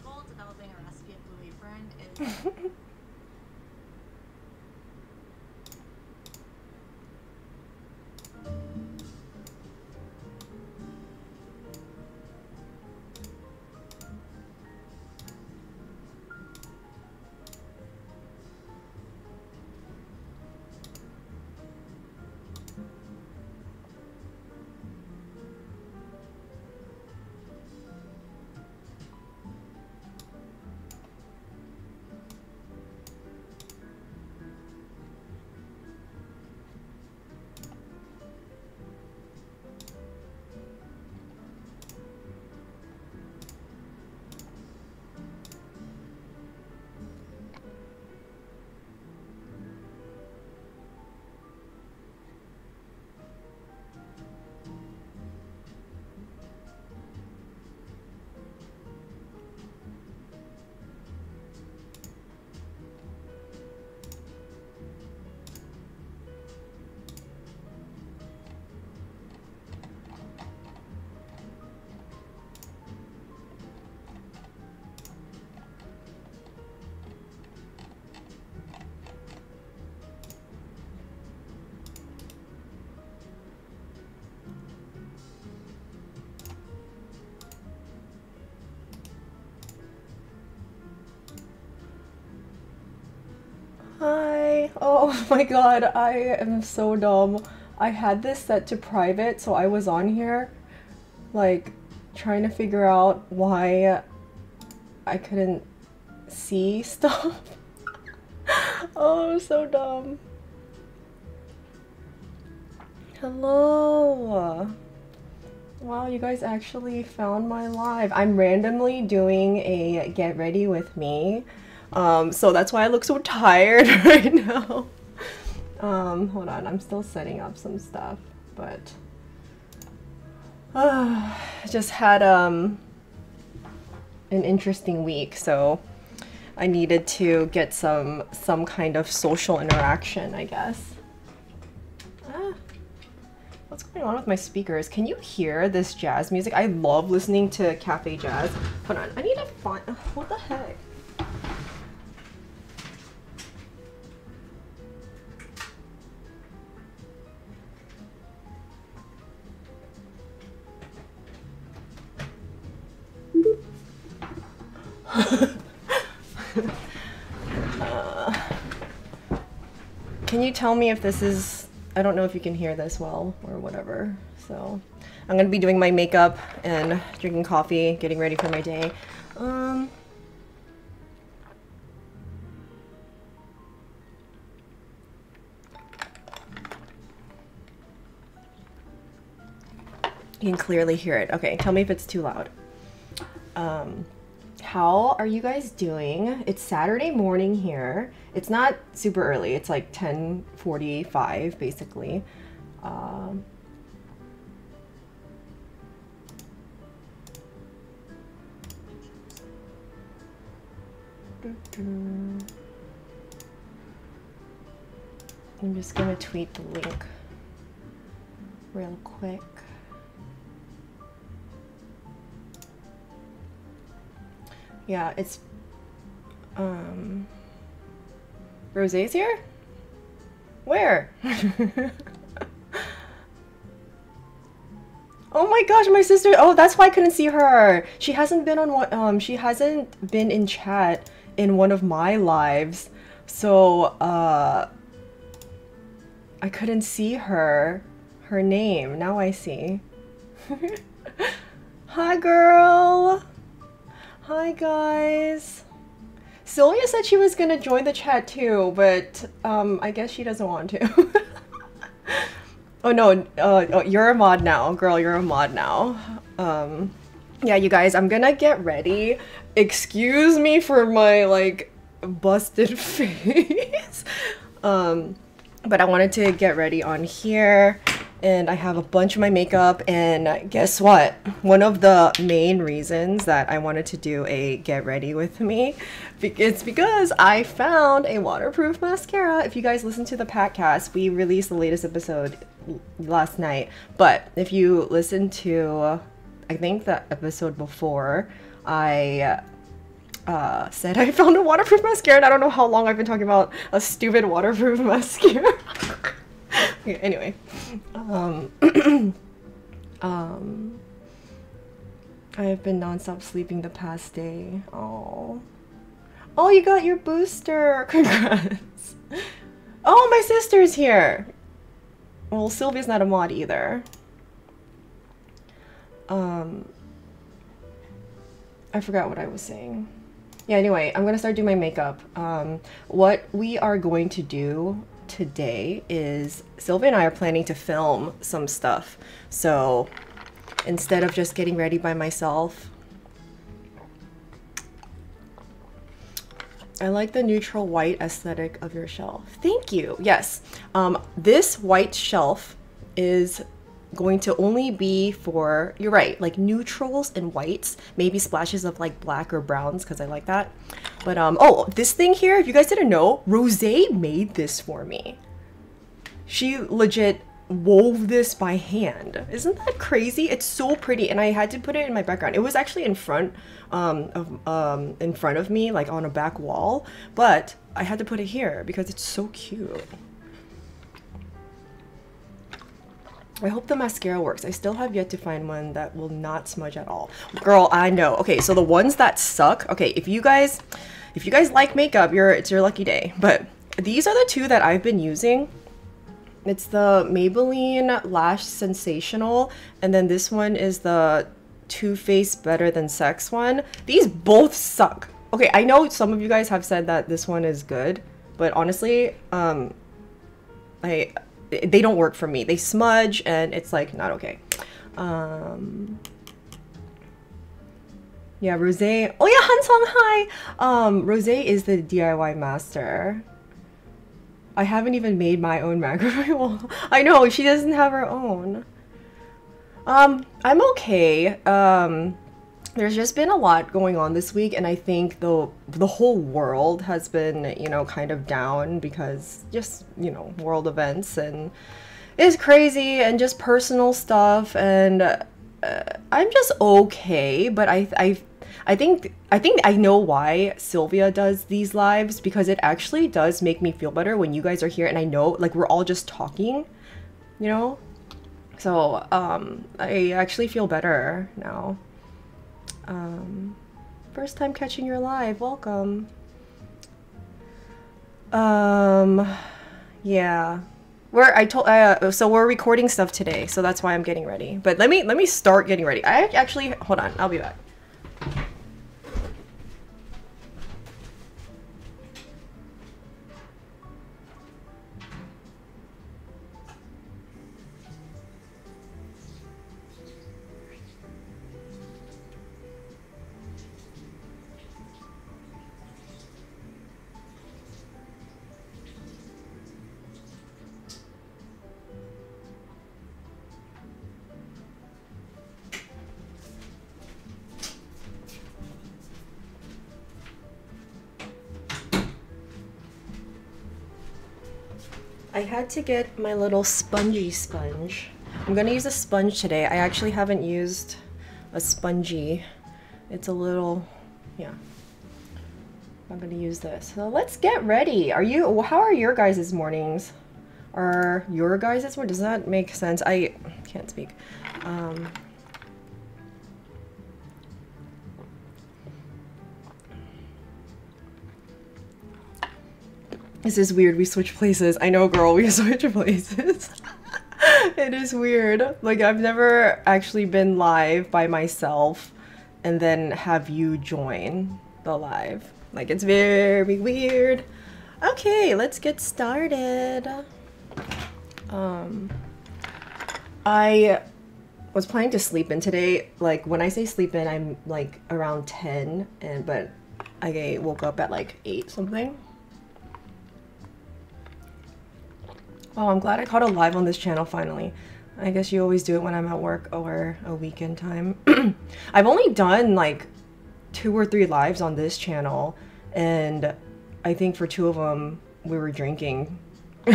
Goal developing a recipe of Blue Apron is Oh my god, I am so dumb. I had this set to private, so I was on here, like, trying to figure out why I couldn't see stuff. oh, I'm so dumb. Hello. Wow, you guys actually found my live. I'm randomly doing a get ready with me. Um, so that's why I look so tired right now. Um, hold on, I'm still setting up some stuff, but uh, just had um, an interesting week, so I needed to get some some kind of social interaction, I guess. Ah, what's going on with my speakers? Can you hear this jazz music? I love listening to cafe jazz. Hold on, I need to find. What the heck? Can you tell me if this is I don't know if you can hear this well or whatever. So I'm gonna be doing my makeup and drinking coffee, getting ready for my day. Um You can clearly hear it. Okay, tell me if it's too loud. Um, how are you guys doing? It's Saturday morning here. It's not super early. It's like 10:45 basically. Um, I'm just gonna tweet the link real quick. Yeah, it's um Rosé's here? Where? oh my gosh, my sister. Oh, that's why I couldn't see her. She hasn't been on one um she hasn't been in chat in one of my lives. So, uh I couldn't see her her name. Now I see. Hi girl. Hi guys. Sylvia said she was gonna join the chat too, but um, I guess she doesn't want to. oh no, uh, oh, you're a mod now, girl. You're a mod now. Um, yeah, you guys, I'm gonna get ready. Excuse me for my like busted face. um, but I wanted to get ready on here and I have a bunch of my makeup and guess what? One of the main reasons that I wanted to do a get ready with me it's because I found a waterproof mascara. If you guys listen to the podcast, we released the latest episode last night. But if you listen to I think the episode before, I uh, said I found a waterproof mascara and I don't know how long I've been talking about a stupid waterproof mascara. Okay, anyway. Um, um, I have been nonstop sleeping the past day. Oh. Oh, you got your booster. Congrats. Oh, my sister's here. Well, Sylvia's not a mod either. Um, I forgot what I was saying. Yeah, anyway, I'm gonna start doing my makeup. Um, what we are going to do today is Sylvia and I are planning to film some stuff. So instead of just getting ready by myself, I like the neutral white aesthetic of your shelf. Thank you. Yes. Um, this white shelf is going to only be for, you're right, like neutrals and whites, maybe splashes of like black or browns because I like that. But, um, oh, this thing here, if you guys didn't know, Rose made this for me. She legit wove this by hand. Isn't that crazy? It's so pretty and I had to put it in my background. It was actually in front um, of um, in front of me like on a back wall, but I had to put it here because it's so cute. I hope the mascara works. I still have yet to find one that will not smudge at all. Girl, I know. Okay, so the ones that suck. Okay, if you guys if you guys like makeup, you're it's your lucky day. But these are the two that I've been using it's the Maybelline Lash Sensational, and then this one is the Too Faced Better Than Sex one. These both suck. Okay, I know some of you guys have said that this one is good, but honestly, um, I they don't work for me. They smudge, and it's like not okay. Um, yeah, Rose. Oh yeah, Hansong, hi. Um, Rose is the DIY master. I haven't even made my own wall. I know, she doesn't have her own. Um, I'm okay. Um, there's just been a lot going on this week and I think the the whole world has been, you know, kind of down because just, you know, world events and it's crazy and just personal stuff and uh, I'm just okay, but I I I think I think I know why Sylvia does these lives because it actually does make me feel better when you guys are here and I know like we're all just talking, you know? So, um I actually feel better now. Um first time catching your live. Welcome. Um yeah. We're I told uh, so we're recording stuff today, so that's why I'm getting ready. But let me let me start getting ready. I actually hold on, I'll be back. I had to get my little spongy sponge. I'm gonna use a sponge today. I actually haven't used a spongy. It's a little, yeah. I'm gonna use this. So let's get ready. Are you, how are your guys' mornings? Are your guys' morning? Does that make sense? I can't speak. Um, This is weird. We switch places. I know, girl. We switch places. it is weird. Like, I've never actually been live by myself and then have you join the live. Like, it's very weird. Okay, let's get started. Um, I was planning to sleep in today. Like, when I say sleep in, I'm like around 10, and but I woke up at like 8 something. Oh, I'm glad I caught a live on this channel finally. I guess you always do it when I'm at work or a weekend time. I've only done like two or three lives on this channel and I think for two of them we were drinking.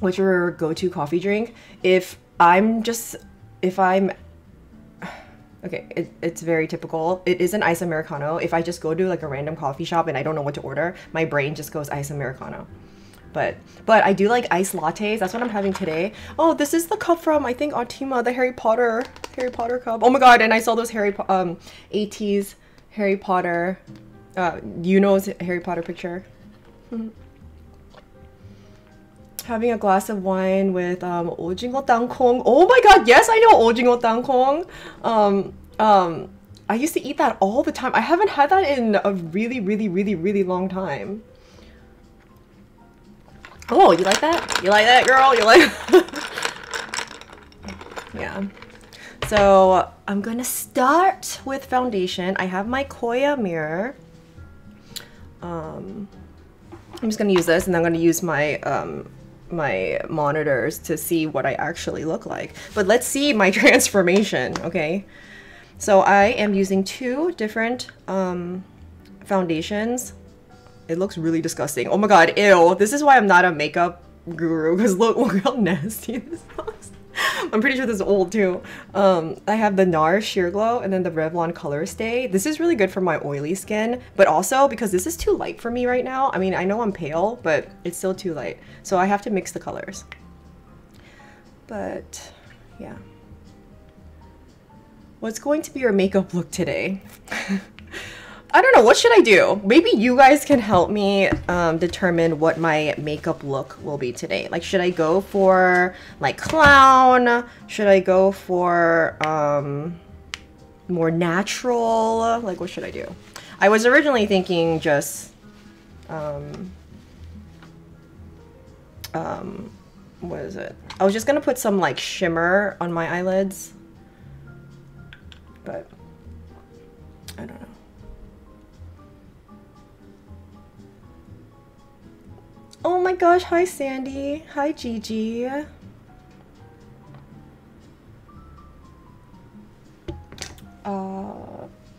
What's your go-to coffee drink? If I'm just if I'm okay, it, it's very typical. It is an ice americano. If I just go to like a random coffee shop and I don't know what to order, my brain just goes ice americano. But but I do like ice lattes. That's what I'm having today. Oh, this is the cup from I think Autima, the Harry Potter Harry Potter cup. Oh my god! And I saw those Harry um ATEEZ Harry Potter, uh, you know Harry Potter picture. having a glass of wine with um, 오징어 땅콩. Oh my god, yes, I know 오징어 땅콩. Um, um, I used to eat that all the time. I haven't had that in a really, really, really, really long time. Oh, you like that? You like that, girl? You like? yeah. So I'm gonna start with foundation. I have my Koya mirror. Um, I'm just gonna use this, and I'm gonna use my um, my monitors to see what I actually look like. But let's see my transformation, okay? So I am using two different um, foundations. It looks really disgusting. Oh my god, ew. This is why I'm not a makeup guru, because look, look how nasty this looks. I'm pretty sure this is old too. Um, I have the NARS Sheer Glow and then the Revlon Color Stay. This is really good for my oily skin, but also because this is too light for me right now. I mean, I know I'm pale, but it's still too light. So I have to mix the colors. But yeah. What's going to be your makeup look today? I don't know, what should I do? Maybe you guys can help me um, determine what my makeup look will be today. Like, should I go for, like, clown? Should I go for, um, more natural? Like, what should I do? I was originally thinking just, um, um, what is it? I was just gonna put some, like, shimmer on my eyelids. But, I don't know. Oh my gosh, hi Sandy. Hi Gigi. Uh,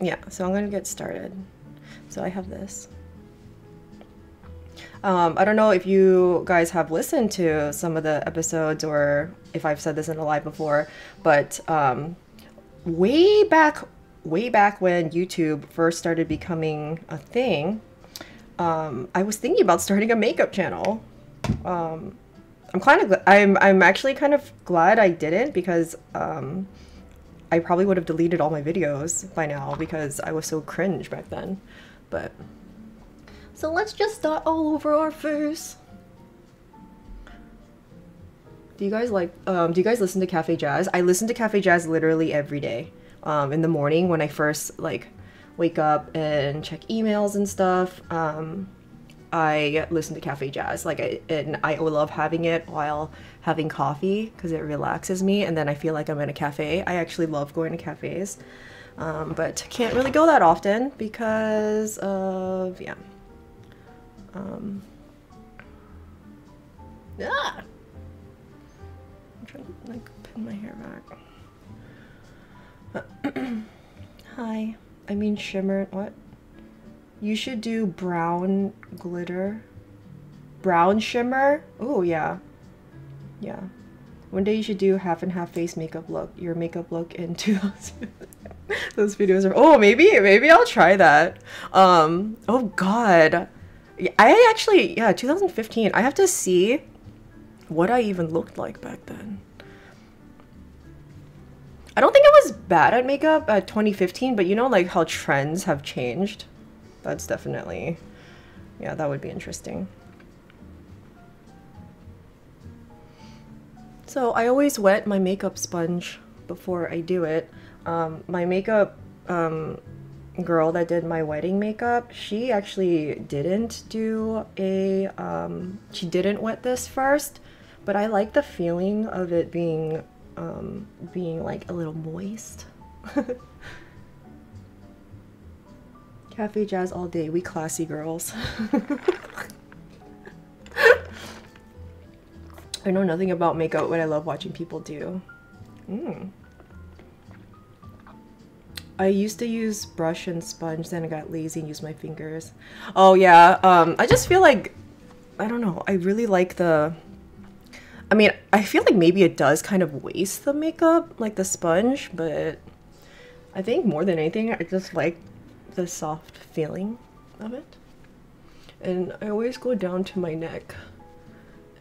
yeah, so I'm gonna get started. So I have this. Um, I don't know if you guys have listened to some of the episodes or if I've said this in a live before, but um, way back, way back when YouTube first started becoming a thing, um, I was thinking about starting a makeup channel. Um, I'm kind of I'm I'm actually kind of glad I didn't because um, I probably would have deleted all my videos by now because I was so cringe back then. But so let's just start all over our first. Do you guys like um, do you guys listen to Cafe Jazz? I listen to Cafe Jazz literally every day. Um, in the morning when I first like wake up and check emails and stuff. Um, I listen to cafe jazz, like, I, and I love having it while having coffee because it relaxes me, and then I feel like I'm in a cafe. I actually love going to cafes, um, but can't really go that often because of yeah. Um, ah! I'm trying to like pin my hair back. Hi. I mean shimmer, what? You should do brown glitter. Brown shimmer? Oh, yeah. Yeah. One day you should do half and half face makeup look. Your makeup look in 2000. Those videos are, oh, maybe, maybe I'll try that. Um, oh God. I actually, yeah, 2015. I have to see what I even looked like back then. I don't think I was bad at makeup at 2015, but you know like how trends have changed? That's definitely, yeah, that would be interesting. So I always wet my makeup sponge before I do it. Um, my makeup um, girl that did my wedding makeup, she actually didn't do a, um, she didn't wet this first, but I like the feeling of it being um, being like a little moist. Cafe jazz all day. We classy girls. I know nothing about makeup, but I love watching people do. Mm. I used to use brush and sponge, then I got lazy and used my fingers. Oh yeah, um, I just feel like, I don't know, I really like the I mean, I feel like maybe it does kind of waste the makeup, like the sponge, but I think more than anything, I just like the soft feeling of it. And I always go down to my neck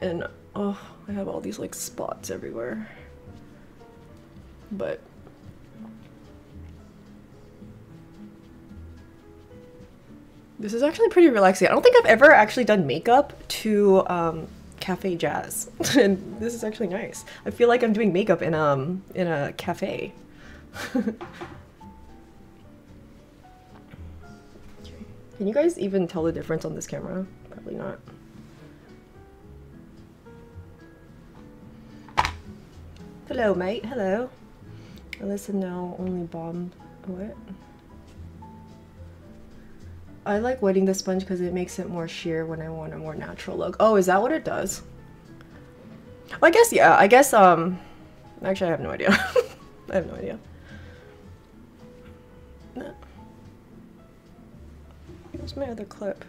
and oh, I have all these like spots everywhere. But this is actually pretty relaxing. I don't think I've ever actually done makeup to um, cafe jazz, and this is actually nice. I feel like I'm doing makeup in um in a cafe. Can you guys even tell the difference on this camera? Probably not. Hello, mate. Hello. Alyssa now only bomb. What? I like wetting the sponge because it makes it more sheer when I want a more natural look. Oh, is that what it does? I guess, yeah. I guess, um... Actually, I have no idea. I have no idea. Here's my other clip.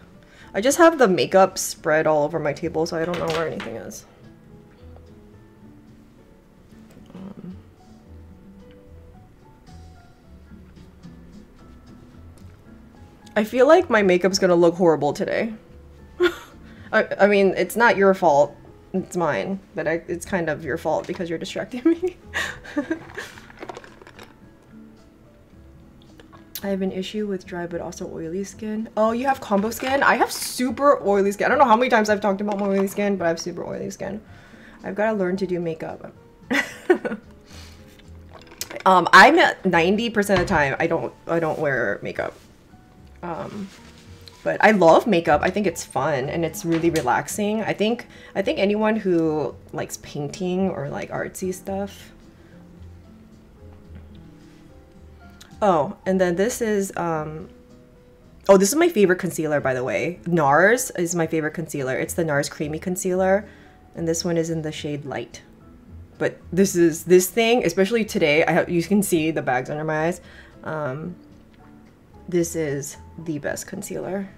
I just have the makeup spread all over my table, so I don't know where anything is. I feel like my makeup's gonna look horrible today. I, I mean, it's not your fault. It's mine, but I, it's kind of your fault because you're distracting me. I have an issue with dry but also oily skin. Oh, you have combo skin? I have super oily skin. I don't know how many times I've talked about my oily skin, but I have super oily skin. I've got to learn to do makeup. um, I'm at 90% of the time I don't I don't wear makeup. Um, but I love makeup. I think it's fun and it's really relaxing. I think I think anyone who likes painting or like artsy stuff Oh, and then this is, um, oh, this is my favorite concealer, by the way. NARS is my favorite concealer. It's the NARS Creamy Concealer, and this one is in the shade Light. But this is, this thing, especially today, I have, you can see the bags under my eyes. Um, this is the best concealer.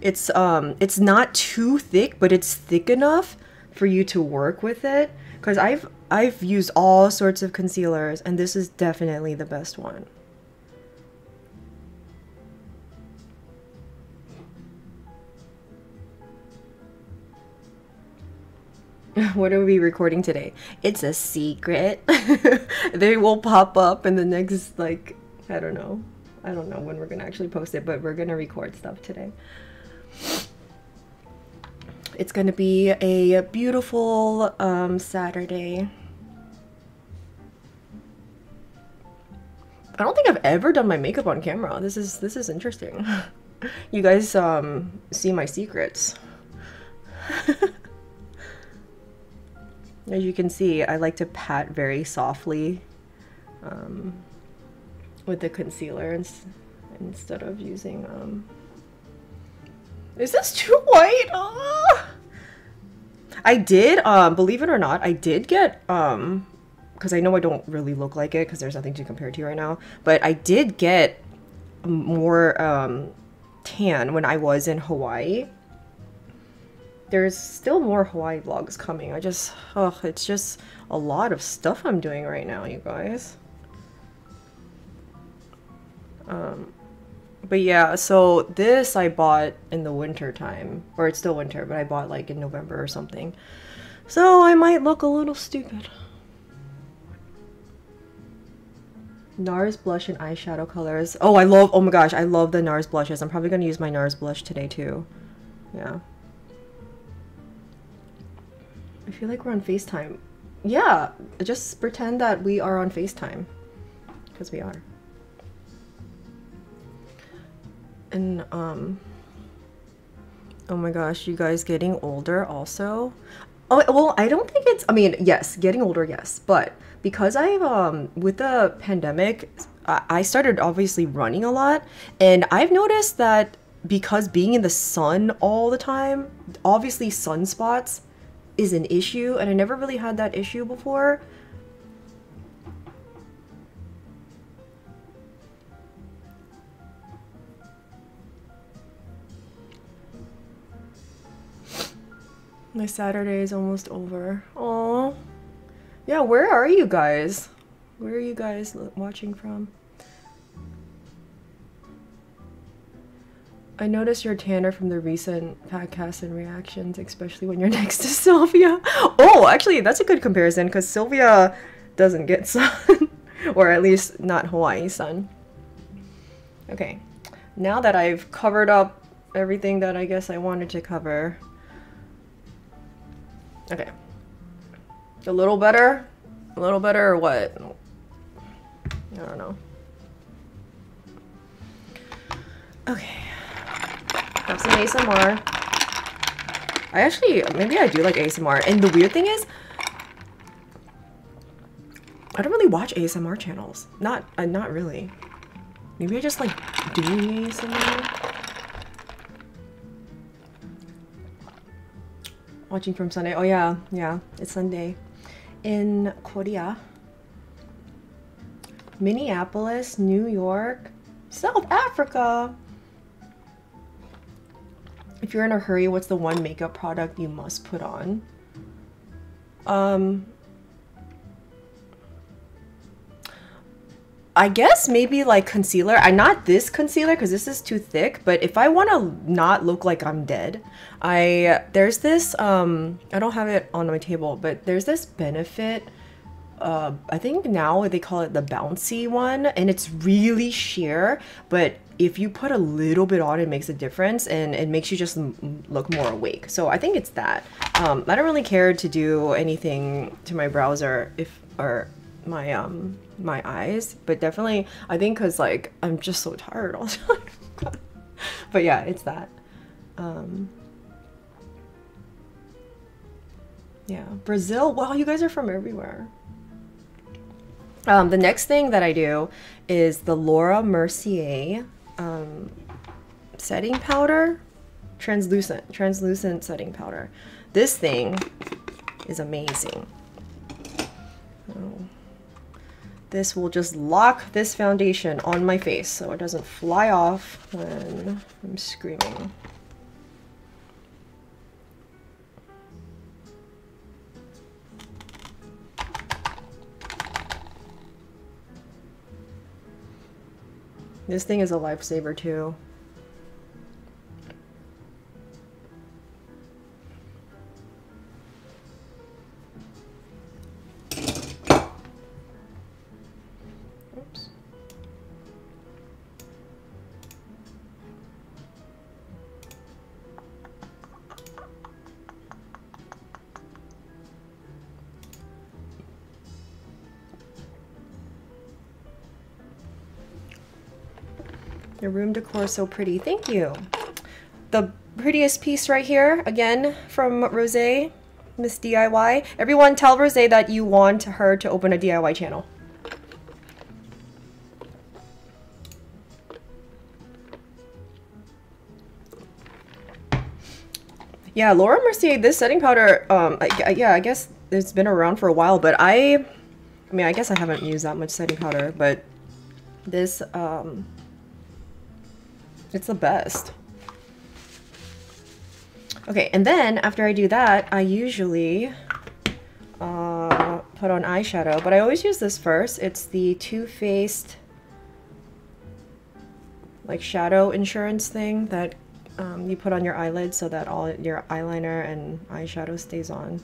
It's, um, it's not too thick, but it's thick enough for you to work with it. Because I've I've used all sorts of concealers and this is definitely the best one. what are we recording today? It's a secret. they will pop up in the next, like, I don't know. I don't know when we're going to actually post it, but we're going to record stuff today. It's going to be a beautiful um, Saturday. I don't think I've ever done my makeup on camera. This is this is interesting. you guys um, see my secrets. As you can see, I like to pat very softly um, with the concealer ins instead of using... Um... Is this too white? Oh! I did, um, believe it or not, I did get um, because I know I don't really look like it because there's nothing to compare to right now. But I did get more um, tan when I was in Hawaii. There's still more Hawaii vlogs coming. I just, oh, it's just a lot of stuff I'm doing right now, you guys. Um, but yeah, so this I bought in the winter time, or it's still winter, but I bought like in November or something. So I might look a little stupid. NARS blush and eyeshadow colors. Oh, I love, oh my gosh, I love the NARS blushes. I'm probably going to use my NARS blush today too. Yeah. I feel like we're on FaceTime. Yeah, just pretend that we are on FaceTime. Because we are. And, um... Oh my gosh, you guys getting older also? Oh, well, I don't think it's, I mean, yes, getting older, yes, but because I've um with the pandemic, I started obviously running a lot, and I've noticed that because being in the sun all the time, obviously sunspots is an issue, and I never really had that issue before. My Saturday is almost over. Oh, yeah. Where are you guys? Where are you guys watching from? I noticed you're tanner from the recent podcasts and reactions, especially when you're next to Sylvia. Oh, actually, that's a good comparison because Sylvia doesn't get sun, or at least not Hawaii sun. Okay, now that I've covered up everything that I guess I wanted to cover. Okay. A little better? A little better or what? I don't know. Okay. Have some ASMR. I actually, maybe I do like ASMR. And the weird thing is, I don't really watch ASMR channels. Not, uh, not really. Maybe I just like doing ASMR. Watching from Sunday. Oh yeah, yeah, it's Sunday. In Korea. Minneapolis, New York, South Africa. If you're in a hurry, what's the one makeup product you must put on? Um, I guess maybe like concealer. I not this concealer because this is too thick. But if I want to not look like I'm dead, I there's this. Um, I don't have it on my table, but there's this Benefit uh, I think now they call it the bouncy one, and it's really sheer. But if you put a little bit on, it makes a difference, and it makes you just look more awake. So I think it's that. Um, I don't really care to do anything to my browser if or my um my eyes, but definitely I think because like I'm just so tired all the time. but yeah, it's that. Um, yeah, Brazil. Wow, you guys are from everywhere. Um, the next thing that I do is the Laura Mercier um, setting powder, translucent, translucent setting powder. This thing is amazing. Oh. This will just lock this foundation on my face so it doesn't fly off when I'm screaming. This thing is a lifesaver too. Your room decor so pretty. Thank you. The prettiest piece right here, again, from Rose, Miss DIY. Everyone tell Rose that you want her to open a DIY channel. Yeah, Laura Mercier, this setting powder, um, I, yeah, I guess it's been around for a while, but I, I mean, I guess I haven't used that much setting powder, but this, um, it's the best. Okay, and then after I do that, I usually uh, put on eyeshadow, but I always use this first. It's the Too Faced like shadow insurance thing that um, you put on your eyelids so that all your eyeliner and eyeshadow stays on.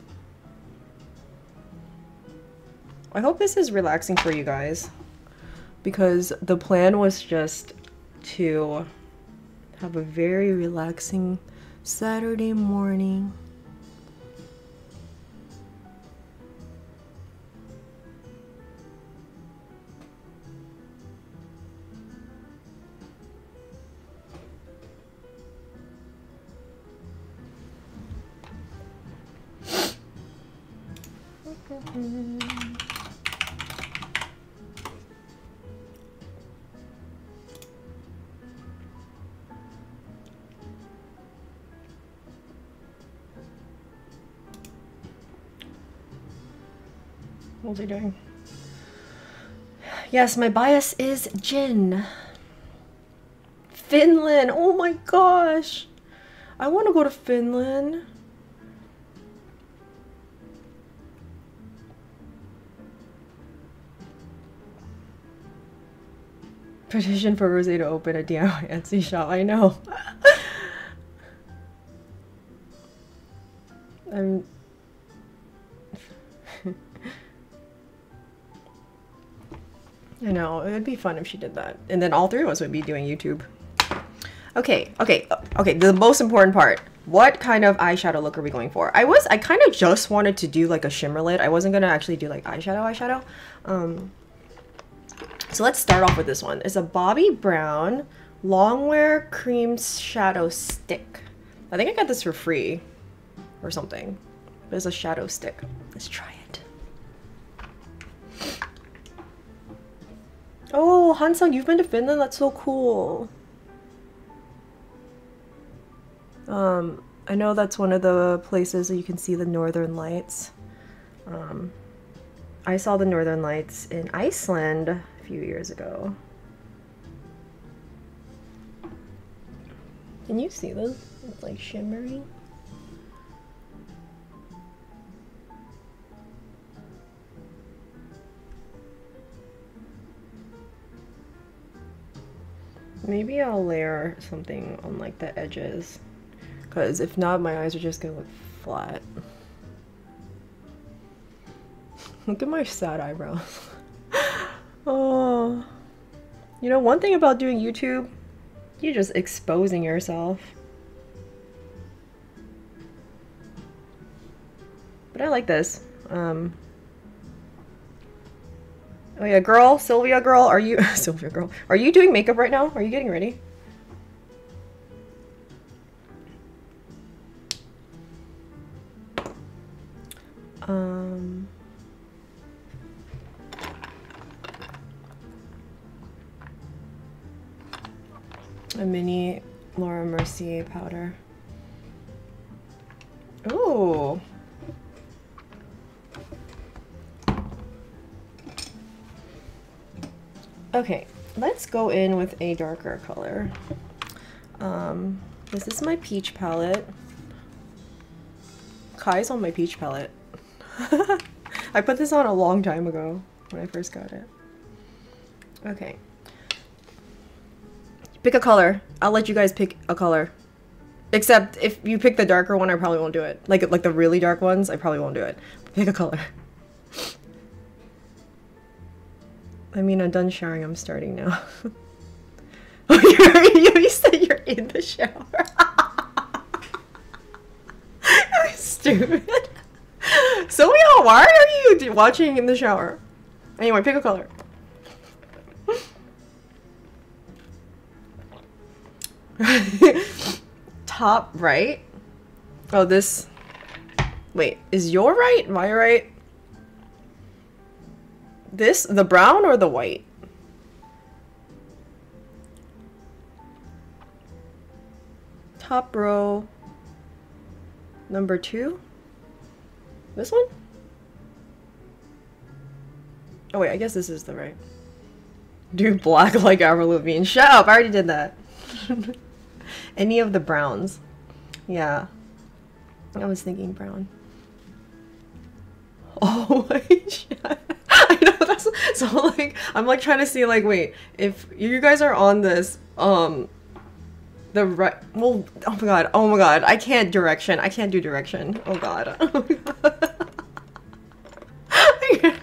I hope this is relaxing for you guys because the plan was just to have a very relaxing Saturday morning. hell's doing? Yes, my bias is Jin. Finland. Oh my gosh. I want to go to Finland. Petition for Rosé to open a DIY Etsy shop. I know. I'm I know, it would be fun if she did that. And then all three of us would be doing YouTube. Okay, okay, okay, the most important part. What kind of eyeshadow look are we going for? I was, I kind of just wanted to do like a shimmer lid. I wasn't gonna actually do like eyeshadow eyeshadow. Um, so let's start off with this one. It's a Bobbi Brown Longwear Cream Shadow Stick. I think I got this for free or something. But it's a shadow stick. Let's try it. Oh, Hansung, you've been to Finland? That's so cool. Um, I know that's one of the places that you can see the northern lights. Um, I saw the northern lights in Iceland a few years ago. Can you see them? It's like shimmering. Maybe I'll layer something on like the edges. Because if not, my eyes are just gonna look flat. Look at my sad eyebrows. oh. You know, one thing about doing YouTube, you're just exposing yourself. But I like this. Um, oh yeah, girl, Sylvia girl, are you, Sylvia girl, are you doing makeup right now? Are you getting ready? Um, a mini Laura Mercier powder. Ooh. Okay, let's go in with a darker color. Um, this is my peach palette. Kai's on my peach palette. I put this on a long time ago when I first got it. Okay. Pick a color. I'll let you guys pick a color. Except if you pick the darker one, I probably won't do it. Like like the really dark ones, I probably won't do it. Pick a color. I mean, I'm done showering. I'm starting now. oh, you're, you said you're in the shower. stupid. Sylvia, why are you watching in the shower? Anyway, pick a color. Top right. Oh, this. Wait, is your right? My right? This, the brown or the white? Top row. Number two. This one? Oh wait, I guess this is the right. Do black like Avril Lavigne. Shut up! I already did that. Any of the browns. Yeah. I was thinking brown. Oh my. That's so like I'm like trying to see like wait, if you guys are on this, um the right well oh my god, oh my god, I can't direction. I can't do direction. Oh god. Oh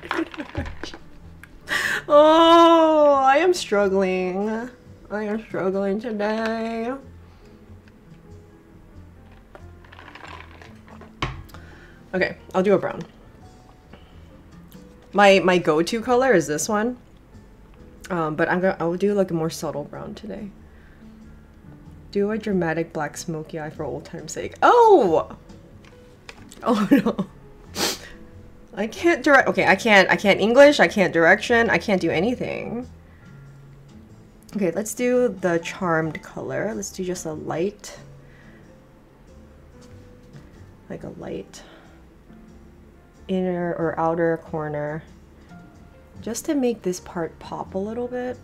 oh, I am struggling. I am struggling today. Okay, I'll do a brown. My my go-to color is this one. Um, but I'm gonna I'll do like a more subtle brown today. Do a dramatic black smoky eye for old time's sake. Oh! Oh no. I can't direct okay, I can't I can't English, I can't direction, I can't do anything. Okay, let's do the charmed color. Let's do just a light like a light inner or outer corner just to make this part pop a little bit.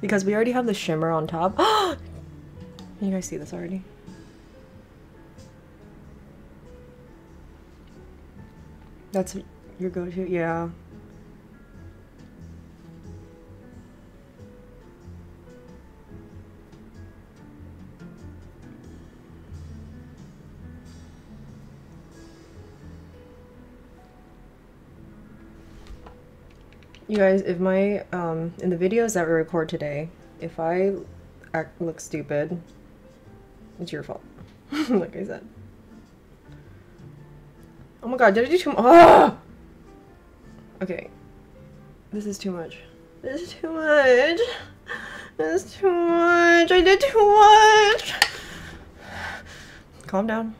Because we already have the shimmer on top. You guys see this already? That's your go-to? Yeah. You guys, if my, um, in the videos that we record today, if I act, look stupid, it's your fault. like I said. Oh my god, did I do too much? Okay. This is too much. This is too much. This is too much. I did too much. Calm down.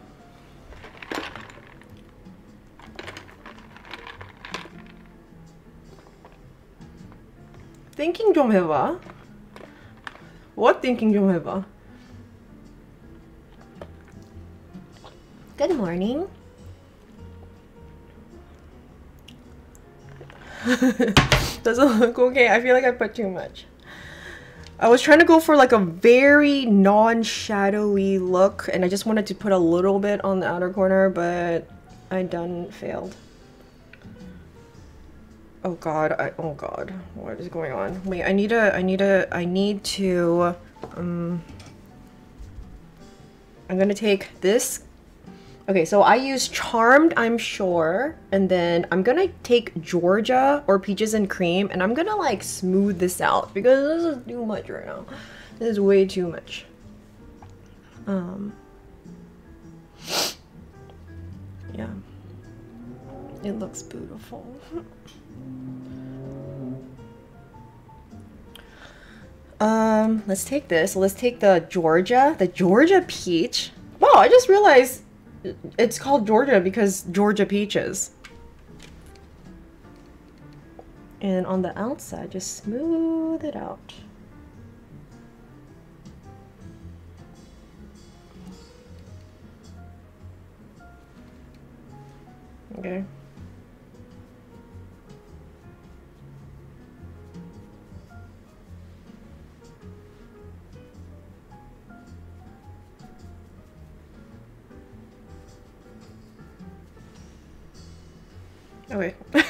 Thinking 좀 해봐. What thinking 좀 해봐. Good morning. Doesn't look okay. I feel like I put too much. I was trying to go for like a very non-shadowy look and I just wanted to put a little bit on the outer corner but I done failed. Oh god, I oh god. What is going on? Wait, I need a I need a I need to um I'm gonna take this Okay, so I use Charmed, I'm sure, and then I'm gonna take Georgia or Peaches and Cream, and I'm gonna like smooth this out because this is too much right now. This is way too much. Um, yeah, it looks beautiful. um, let's take this. Let's take the Georgia, the Georgia peach. Wow, I just realized it's called Georgia because Georgia peaches. And on the outside, just smooth it out. Okay. Okay.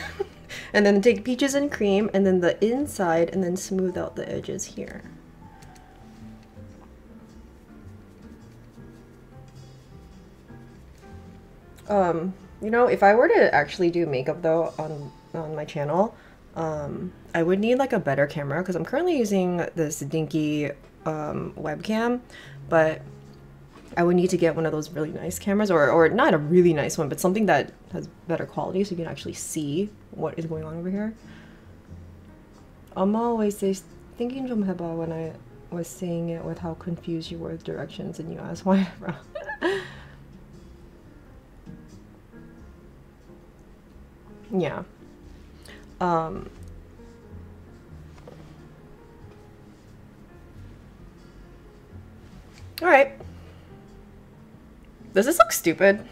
and then take peaches and cream and then the inside and then smooth out the edges here. Um, you know, if I were to actually do makeup though on on my channel, um, I would need like a better camera because I'm currently using this dinky um, webcam, but I would need to get one of those really nice cameras, or, or not a really nice one, but something that has better quality so you can actually see what is going on over here. I'm always thinking from Heba when I was saying it with how confused you were with directions and you asked why yeah. Um, all right. Does this look stupid?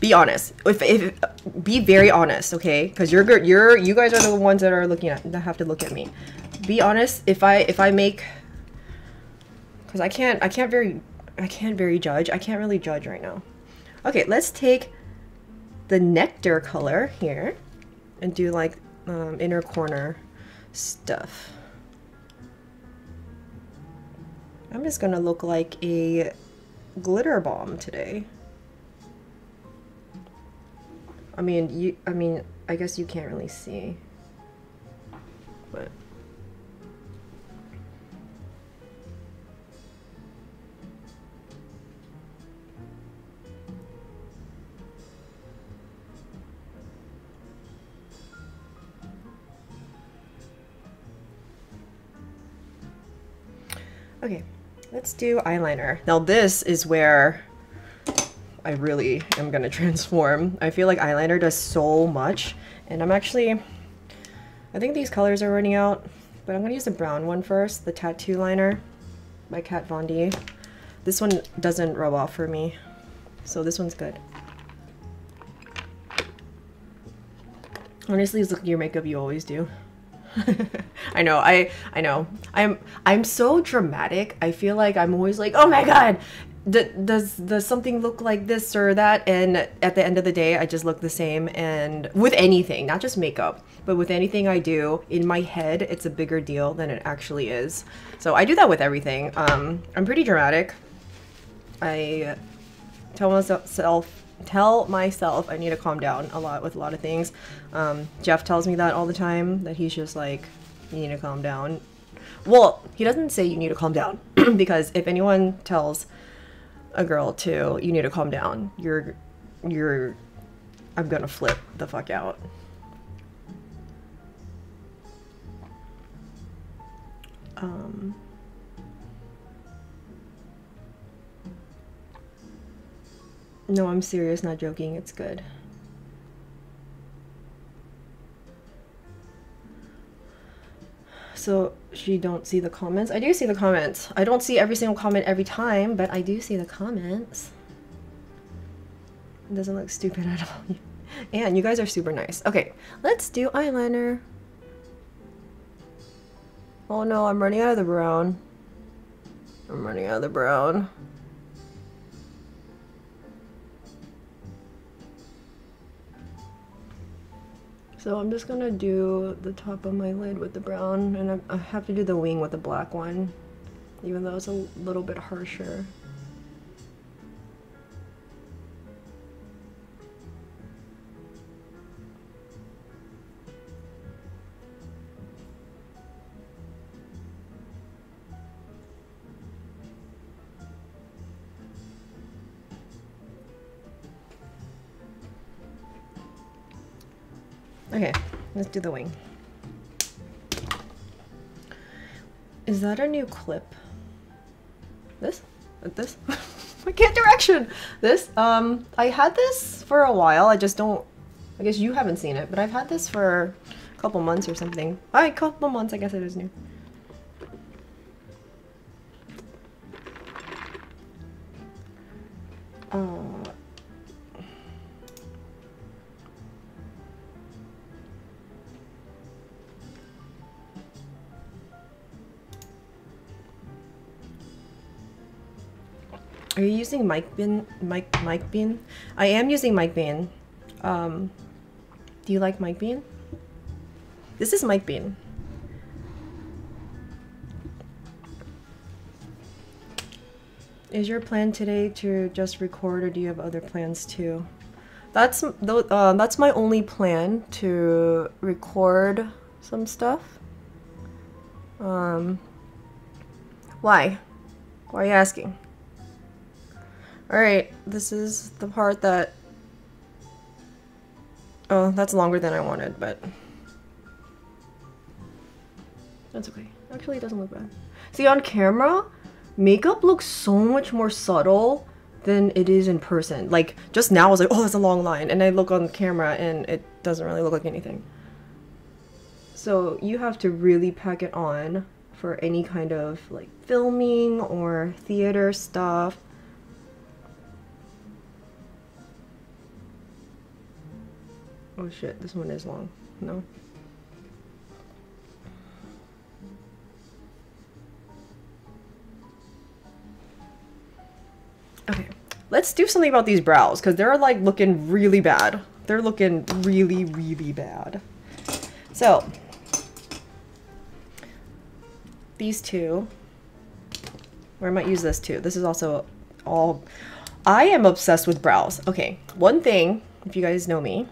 Be honest. If, if be very honest, okay? Because you're. You're you guys are the ones that are looking at that have to look at me. Be honest. If I if I make because I can't I can't very I can't very judge. I can't really judge right now. Okay, let's take the nectar color here and do like um, inner corner stuff. I'm just gonna look like a glitter bomb today. I mean, you I mean, I guess you can't really see. But Okay. Let's do eyeliner. Now this is where I really am gonna transform. I feel like eyeliner does so much and I'm actually, I think these colors are running out, but I'm gonna use the brown one first, the Tattoo Liner by Kat Von D. This one doesn't rub off for me, so this one's good. Honestly, look at your makeup you always do. I know, I I know. I'm I'm so dramatic. I feel like I'm always like, "Oh my god, does does something look like this or that?" And at the end of the day, I just look the same and with anything, not just makeup, but with anything I do, in my head, it's a bigger deal than it actually is. So I do that with everything. Um I'm pretty dramatic. I tell myself tell myself I need to calm down a lot with a lot of things. Um, Jeff tells me that all the time, that he's just like, you need to calm down. Well, he doesn't say you need to calm down because if anyone tells a girl to you need to calm down, you're you're I'm gonna flip the fuck out. Um No, I'm serious, not joking. It's good. So she don't see the comments. I do see the comments. I don't see every single comment every time, but I do see the comments. It doesn't look stupid at all. And you guys are super nice. Okay, let's do eyeliner. Oh no, I'm running out of the brown. I'm running out of the brown. So I'm just gonna do the top of my lid with the brown and I, have to do the wing with the black one even though it's a little bit harsher. Okay, let's do the wing. Is that a new clip? This? This? I can't direction! This? Um, I had this for a while. I just don't... I guess you haven't seen it, but I've had this for a couple months or something. A couple months, I guess it is new. Uh, Are you using Mike Bean? Mike Mike Bean? I am using Mike Bean. Um, do you like Mike Bean? This is Mike Bean. Is your plan today to just record, or do you have other plans too? That's uh, that's my only plan to record some stuff. Um, why? Why are you asking? Alright, this is the part that... Oh, that's longer than I wanted, but... That's okay. Actually, it doesn't look bad. See, on camera, makeup looks so much more subtle than it is in person. Like, just now I was like, oh, that's a long line. And I look on the camera and it doesn't really look like anything. So you have to really pack it on for any kind of like filming or theater stuff. Oh shit, this one is long. No. Okay, let's do something about these brows because they're like looking really bad. They're looking really, really bad. So, these two, or I might use this too. This is also all, I am obsessed with brows. Okay, one thing, if you guys know me,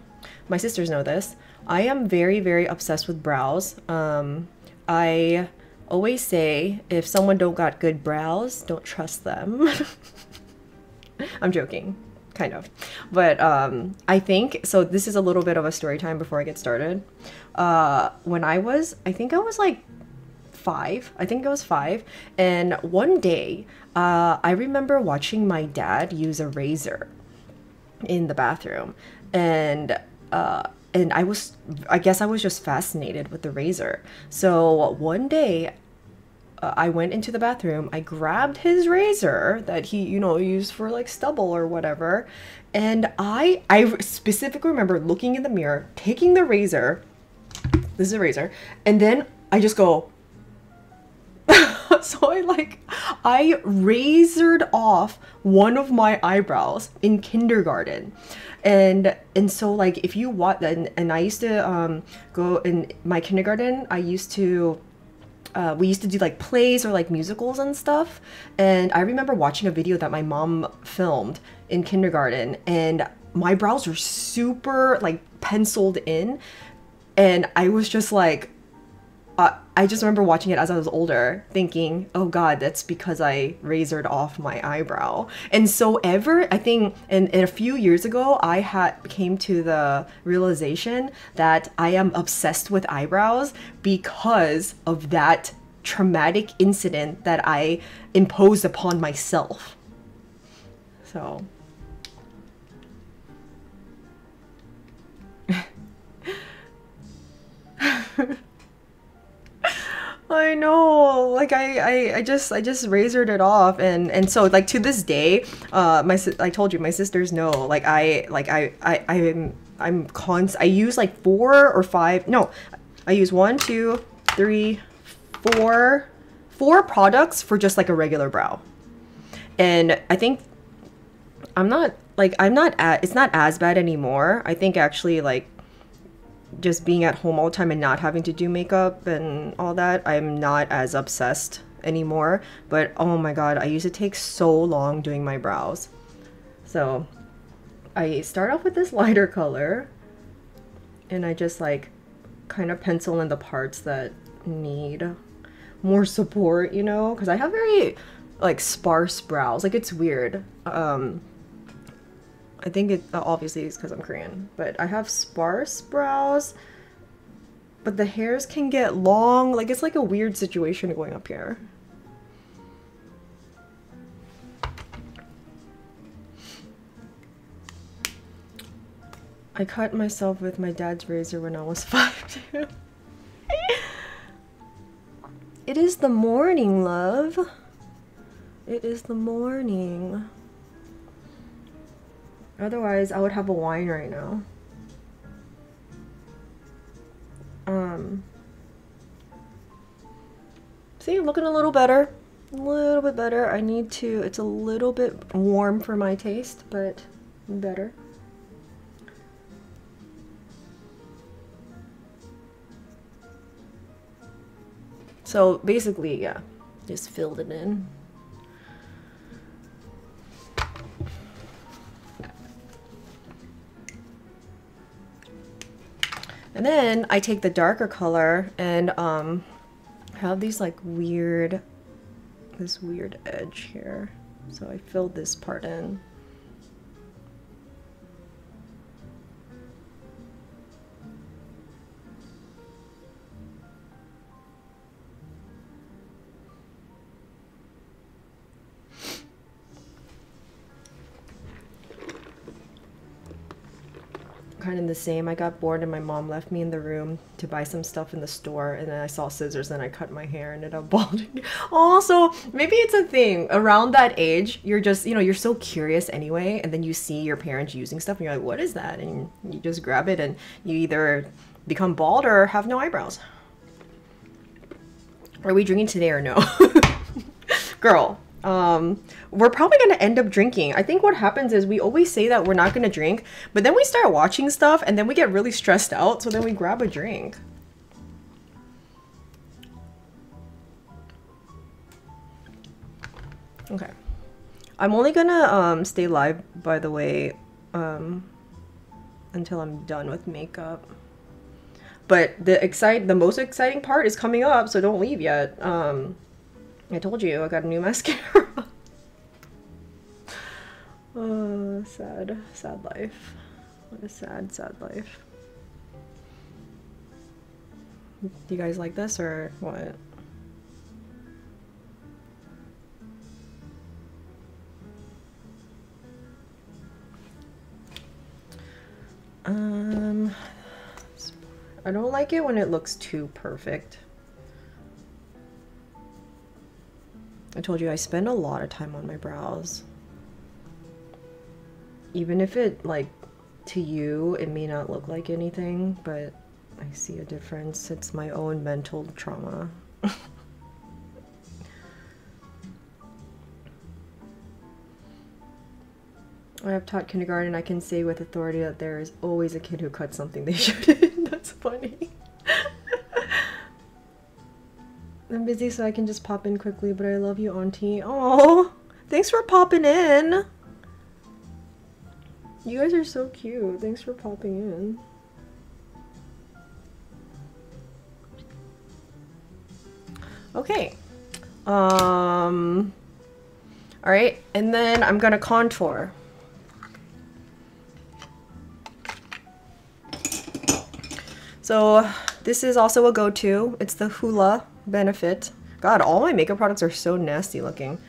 my sisters know this. I am very, very obsessed with brows. Um, I always say if someone don't got good brows, don't trust them. I'm joking, kind of. But um, I think, so this is a little bit of a story time before I get started. Uh, when I was, I think I was like five. I think I was five. And one day, uh, I remember watching my dad use a razor in the bathroom. And uh, and I was, I guess I was just fascinated with the razor. So one day, uh, I went into the bathroom. I grabbed his razor that he, you know, used for like stubble or whatever, and I, I specifically remember looking in the mirror, taking the razor. This is a razor, and then I just go. so I like, I razored off one of my eyebrows in kindergarten and and so like if you watch and, and i used to um, go in my kindergarten i used to uh, we used to do like plays or like musicals and stuff. And I remember watching a video that my mom filmed in kindergarten, and my brows were super like penciled in, and I was just like, uh, I just remember watching it as I was older, thinking, "Oh God, that's because I razored off my eyebrow." And so, ever, I think, and, and a few years ago, I had came to the realization that I am obsessed with eyebrows because of that traumatic incident that I imposed upon myself. So. I know. Like I, I, I just, I just razored it off, and and so like to this day, uh, my I told you my sisters know. Like I, like I, I, I'm, I'm const. I use like four or five. No, I use one, two, three, four, four products for just like a regular brow, and I think I'm not like I'm not at. It's not as bad anymore. I think actually like just being at home all the time and not having to do makeup and all that, I'm not as obsessed anymore. But oh my god, I used to take so long doing my brows. So I start off with this lighter color and I just like kind of pencil in the parts that need more support, you know? Because I have very like sparse brows. Like it's weird. Um, I think it uh, obviously is because I'm Korean, but I have sparse brows, but the hairs can get long. Like it's like a weird situation going up here. I cut myself with my dad's razor when I was five it is the morning, love. It is the morning. Otherwise, I would have a wine right now. Um. See, looking a little better. A little bit better. I need to, it's a little bit warm for my taste, but better. So basically, yeah, just filled it in. And then I take the darker color and um, have these like weird, this weird edge here. So I filled this part in. Of the same. I got bored and my mom left me in the room to buy some stuff in the store and then I saw scissors and I cut my hair and ended up balding. Also, maybe it's a thing. Around that age, you're just, you know, you're so curious anyway and then you see your parents using stuff and you're like, what is that? And you just grab it and you either become bald or have no eyebrows. Are we drinking today or no? Girl, um, we're probably going to end up drinking. I think what happens is we always say that we're not going to drink, but then we start watching stuff and then we get really stressed out, so then we grab a drink. Okay. I'm only gonna um, stay live, by the way, um, until I'm done with makeup. But the excite, the most exciting part is coming up, so don't leave yet. Um, I told you I got a new mascara. oh, sad, sad life. What a sad, sad life. Do you guys like this or what? Um, I don't like it when it looks too perfect. I told you I spend a lot of time on my brows. Even if it, like, to you, it may not look like anything, but I see a difference. It's my own mental trauma. I have taught kindergarten. I can say with authority that there is always a kid who cuts something they shouldn't. That's funny. I'm busy, so I can just pop in quickly, but I love you, Auntie. Oh, thanks for popping in. You guys are so cute. Thanks for popping in. Okay. Um. All right, and then I'm gonna contour. So this is also a go-to. It's the Hoola Benefit. God, all my makeup products are so nasty looking.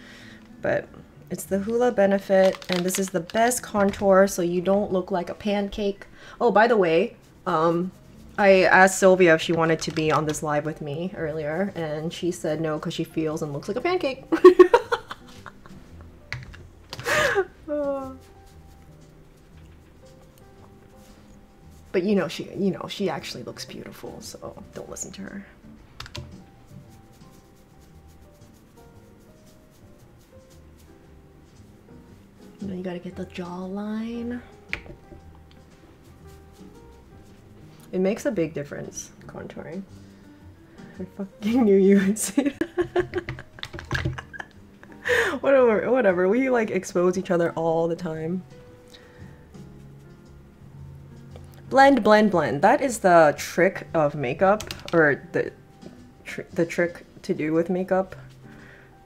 But it's the Hoola Benefit, and this is the best contour so you don't look like a pancake. Oh, by the way, um, I asked Sylvia if she wanted to be on this live with me earlier, and she said no because she feels and looks like a pancake. But you know she you know she actually looks beautiful, so don't listen to her. You gotta get the jawline. It makes a big difference, contouring. I fucking knew you would say that. whatever, whatever. We like expose each other all the time. Blend, blend, blend. That is the trick of makeup, or the, tr the trick to do with makeup.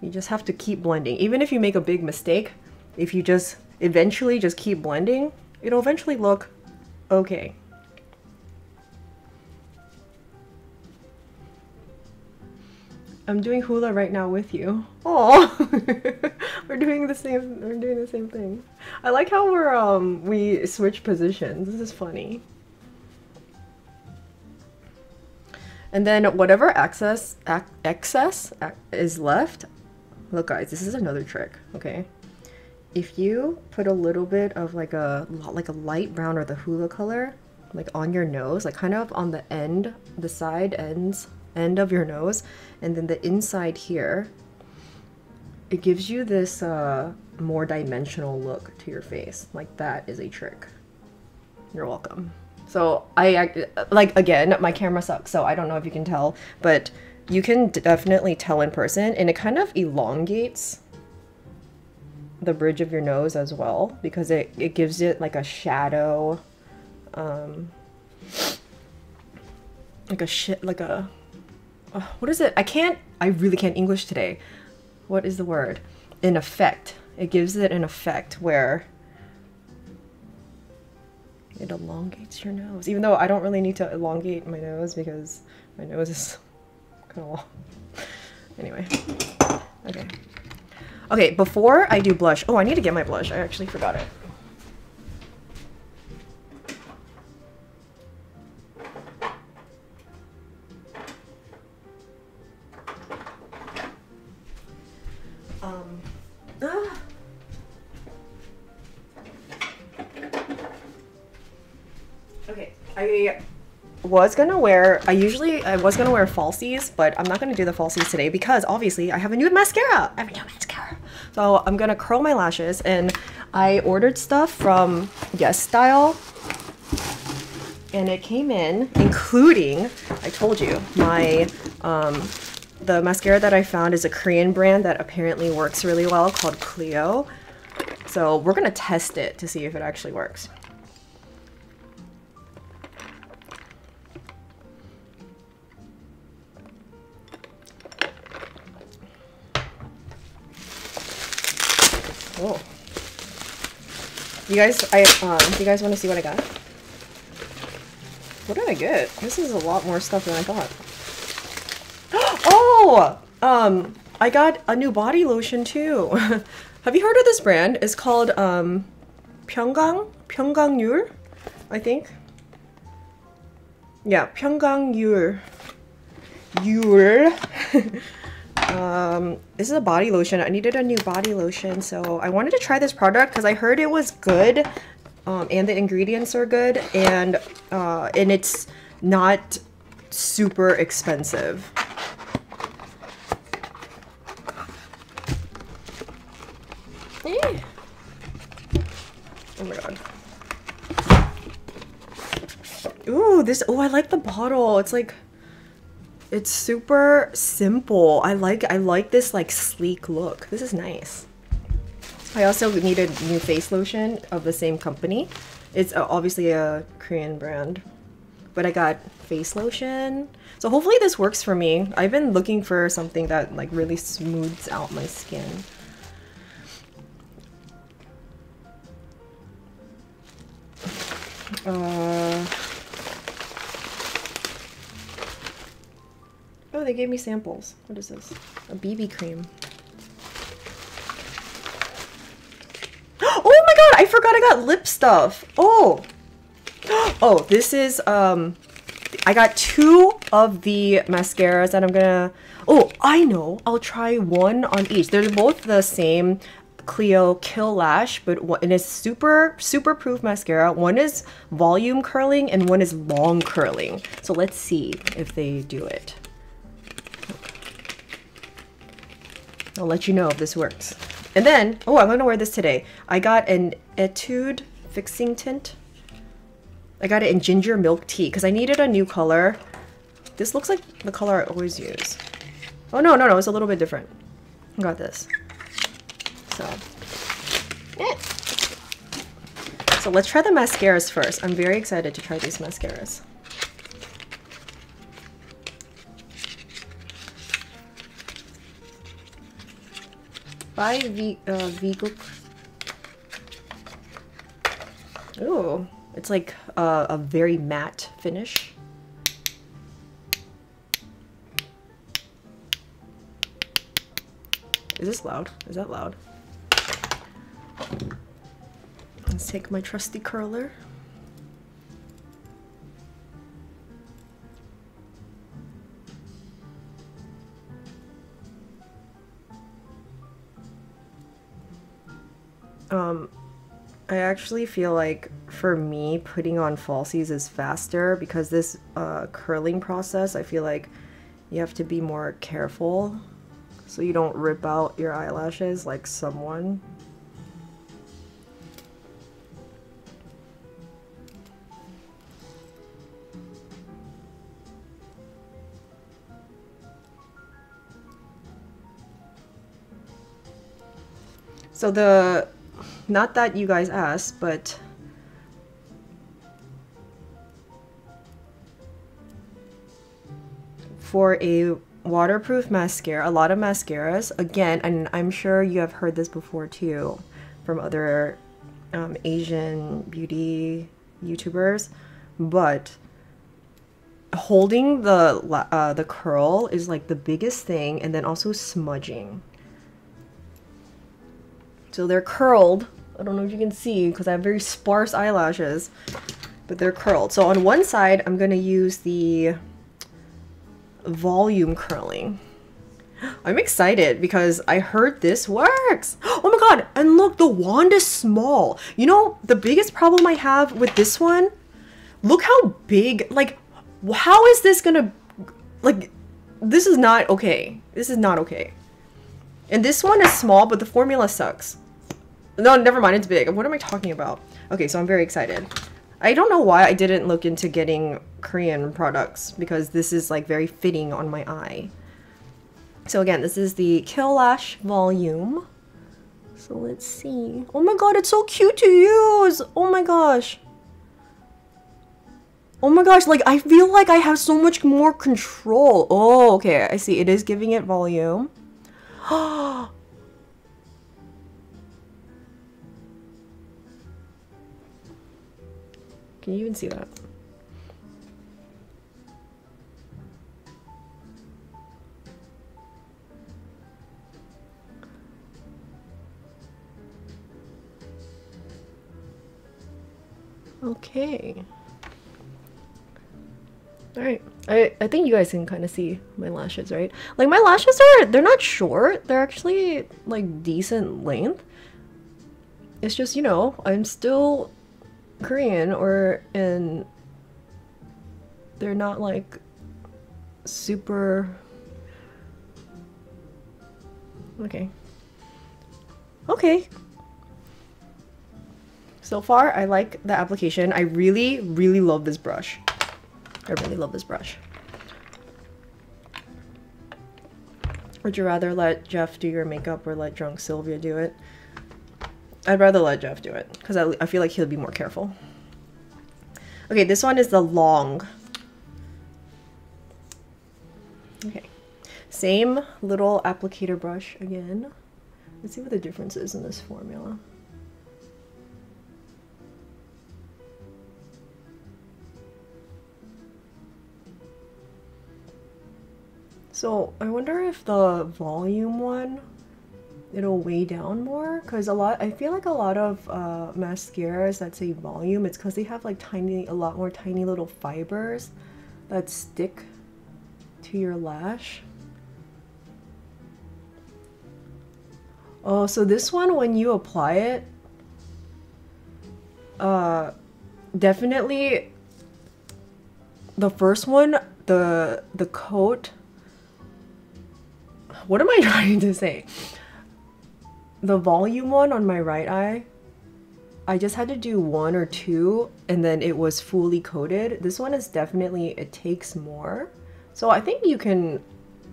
You just have to keep blending. Even if you make a big mistake, if you just eventually just keep blending, it'll eventually look okay. I'm doing Hoola right now with you. Oh, we're doing the same. We're doing the same thing. I like how we're um we switch positions. This is funny. And then whatever excess excess is left. Look, guys, this is another trick. Okay, if you put a little bit of like a like a light brown or the Hoola color, like on your nose, like kind of on the end, the side ends end of your nose and then the inside here it gives you this uh, more dimensional look to your face. Like that is a trick. You're welcome. So I like again my camera sucks so I don't know if you can tell but you can definitely tell in person and it kind of elongates the bridge of your nose as well because it, it gives it like a shadow um like a shit like a uh, what is it? I can't, I really can't English today. What is the word? An effect. It gives it an effect where it elongates your nose. Even though I don't really need to elongate my nose because my nose is kind of long. Anyway, okay. Okay, before I do blush, oh, I need to get my blush. I actually forgot it. Um, ah. Okay, I was gonna wear, I usually, I was gonna wear falsies, but I'm not gonna do the falsies today because obviously I have a new mascara. I have a new mascara. So I'm gonna curl my lashes and I ordered stuff from Yes Style and it came in including, I told you, my, um, the mascara that I found is a Korean brand that apparently works really well called Clio. So we're gonna test it to see if it actually works. Oh. You guys, I, um, you guys want to see what I got? What did I get? This is a lot more stuff than I thought. Oh! Um, I got a new body lotion too. Have you heard of this brand? It's called, um, Pyunkang? Pyunkang Yul? I think. Yeah, Pyunkang Yul. Um, this is a body lotion. I needed a new body lotion, so I wanted to try this product because I heard it was good, um, and the ingredients are good, and uh, and it's not super expensive. Oh my god. Ooh, this, oh, I like the bottle. It's like It's super simple. I like I like this like sleek look. This is nice. I also needed new face lotion of the same company. It's uh, obviously a Korean brand, but I got face lotion. So hopefully this works for me. I've been looking for something that like really smooths out my skin. Uh, oh, they gave me samples. What is this? A BB cream. Oh my god, I forgot I got lip stuff. Oh. Oh, this is, um, I got two of the mascaras that I'm gonna, oh, I know. I'll try one on each. They're both the same Clio Kill Lash, but one is super, super proof mascara. One is volume curling and one is long curling. So let's see if they do it. I'll let you know if this works. And then, oh, I'm gonna wear this today. I got an Etude Fixing Tint. I got it in ginger milk tea because I needed a new color. This looks like the color I always use. Oh, no, no, no, it's a little bit different. I got this. So, yeah. So let's try the mascaras first. I'm very excited to try these mascaras. By v uh. Ooh, it's like uh, a very matte finish. Is this loud? Is that loud? Let's take my trusty curler. Um, I actually feel like for me, putting on falsies is faster because this uh, curling process, I feel like you have to be more careful so you don't rip out your eyelashes like someone. So the not that you guys asked, but for a waterproof mascara, a lot of mascaras, again, and I'm sure you have heard this before too from other um, Asian beauty YouTubers, but holding the uh, the curl is like the biggest thing, and then also smudging. So they're curled I don't know if you can see because I have very sparse eyelashes, but they're curled. So on one side, I'm going to use the volume curling. I'm excited because I heard this works. Oh my god, and look, the wand is small. You know, the biggest problem I have with this one, look how big, like, how is this gonna, like, this is not okay. This is not okay. And this one is small, but the formula sucks. No, never mind. It's big. What am I talking about? Okay, so I'm very excited. I don't know why I didn't look into getting Korean products because this is like very fitting on my eye. So again, this is the Kill Lash Volume. So let's see. Oh my god, it's so cute to use! Oh my gosh. Oh my gosh, like I feel like I have so much more control. Oh, okay, I see. It is giving it volume. Oh, Can you even see that? Okay. Alright. I, I think you guys can kind of see my lashes, right? Like, my lashes are, they're not short. They're actually, like, decent length. It's just, you know, I'm still Korean or in they're not like super okay. Okay. So far I like the application. I really really love this brush. I really love this brush. Would you rather let Jeff do your makeup or let drunk Sylvia do it? I'd rather let Jeff do it because I, I feel like he'll be more careful. Okay, this one is the long. Okay, same little applicator brush again. Let's see what the difference is in this formula. So I wonder if the volume one, it'll weigh down more because a lot, I feel like a lot of uh, mascaras that say volume, it's because they have like tiny, a lot more tiny little fibers that stick to your lash. Oh, so this one, when you apply it, uh, definitely the first one, the the coat what am I trying to say? The volume one on my right eye, I just had to do one or two and then it was fully coated. This one is definitely, it takes more. So I think you can,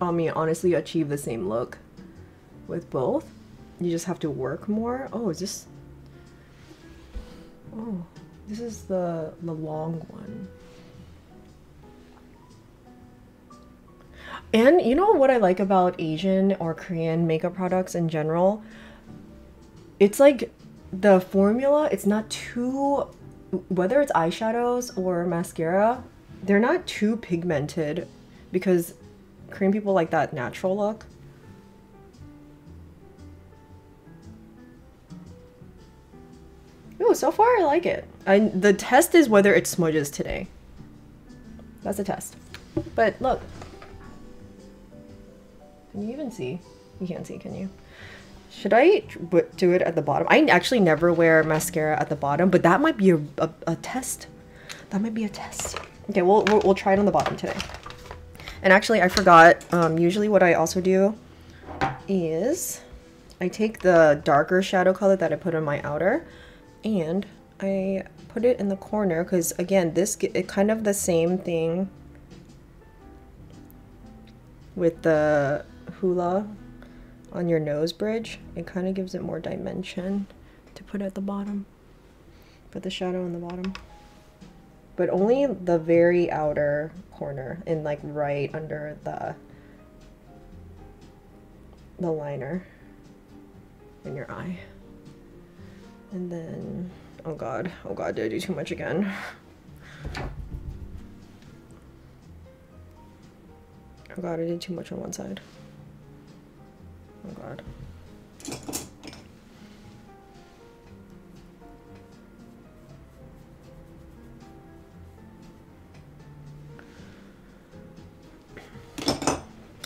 I mean, honestly achieve the same look with both. You just have to work more. Oh, is this, oh, this is the, the long one. And you know what I like about Asian or Korean makeup products in general? It's like the formula, it's not too, whether it's eyeshadows or mascara, they're not too pigmented because Korean people like that natural look. Oh, so far I like it. I, the test is whether it smudges today. That's a test. But look, can you even see? You can't see, can you? Should I do it at the bottom? I actually never wear mascara at the bottom, but that might be a, a, a test. That might be a test. Okay, we'll, we'll, we'll, try it on the bottom today. And actually, I forgot, um, usually what I also do is I take the darker shadow color that I put on my outer and I put it in the corner because again, this it kind of the same thing with the Hoola on your nose bridge, it kind of gives it more dimension to put at the bottom. Put the shadow on the bottom. But only the very outer corner and like right under the the liner in your eye. And then, oh god, oh god, did I do too much again? Oh god, I did too much on one side. Oh God!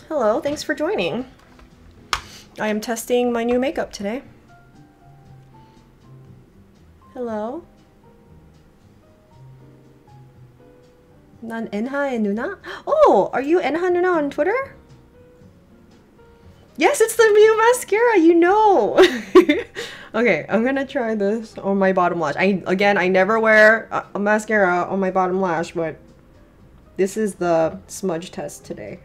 Hello, thanks for joining. I am testing my new makeup today. Hello. 난 Enha and Oh, are you Enha Nuna on Twitter? Yes, it's the new mascara, you know. okay, I'm gonna try this on my bottom lash. I Again, I never wear a, a mascara on my bottom lash, but this is the smudge test today.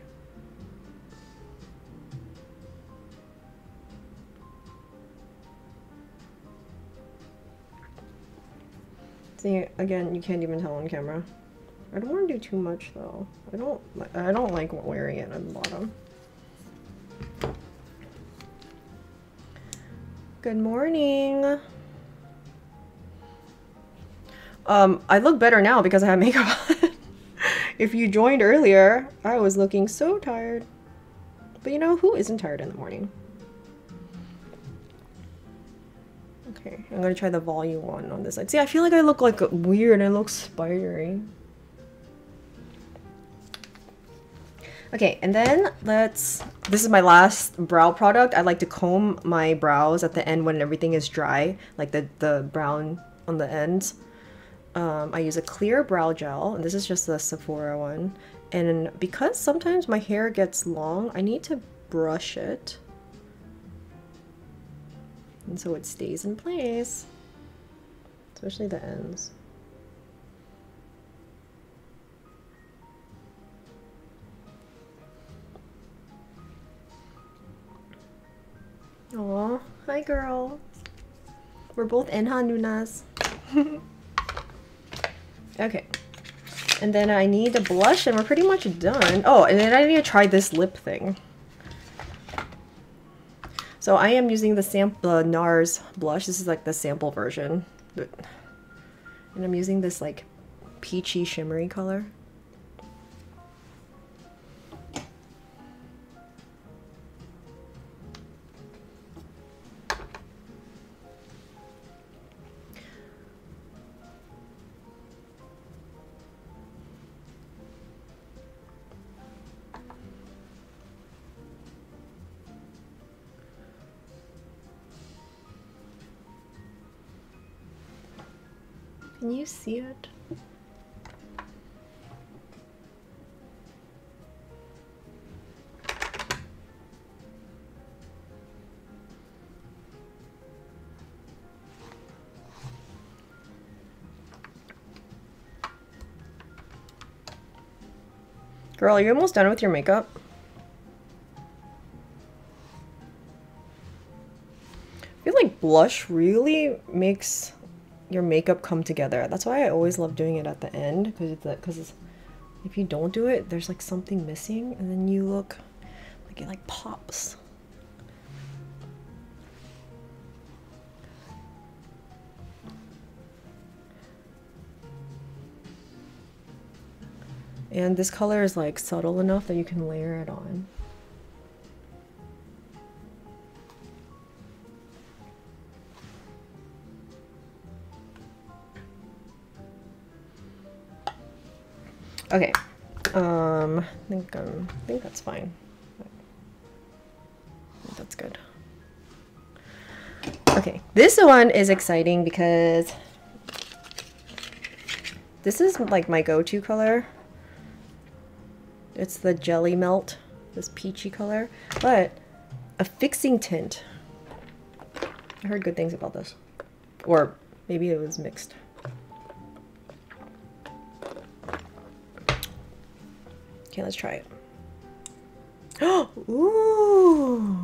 See, again, you can't even tell on camera. I don't want to do too much though. I don't I don't like wearing it on the bottom. Good morning. Um, I look better now because I have makeup on. if you joined earlier, I was looking so tired. But you know, who isn't tired in the morning? Okay, I'm gonna try the volume one on this side. See, I feel like I look like weird. I look spidery. Okay, and then let's, this is my last brow product. I like to comb my brows at the end when everything is dry, like the, the brown on the ends. Um, I use a clear brow gel, and this is just the Sephora one. And because sometimes my hair gets long, I need to brush it. And so it stays in place, especially the ends. Aw, hi girl. We're both Enha Nunas. okay. And then I need a blush and we're pretty much done. Oh, and then I need to try this lip thing. So I am using the sample uh, NARS blush. This is like the sample version. And I'm using this like peachy shimmery color. See it? Girl, are you almost done with your makeup? I feel like blush really makes your makeup come together. That's why I always love doing it at the end because because if you don't do it, there's like something missing, and then you look like it like pops. And this color is like subtle enough that you can layer it on. Okay. Um, I think um, I think that's fine. That's good. Okay, this one is exciting because this is like my go-to color. It's the Jelly Melt, this peachy color, but a fixing tint. I heard good things about this. Or maybe it was mixed. Okay, let's try it. Ooh.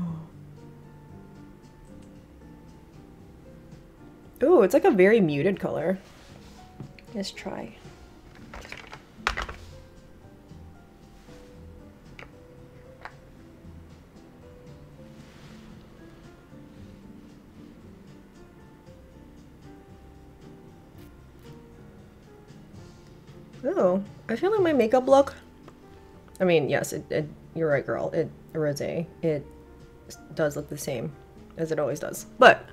Ooh, it's like a very muted color. Let's try. Ooh, I feel like my makeup look I mean, yes, it, it, you're right, girl. It rose. It does look the same as it always does, but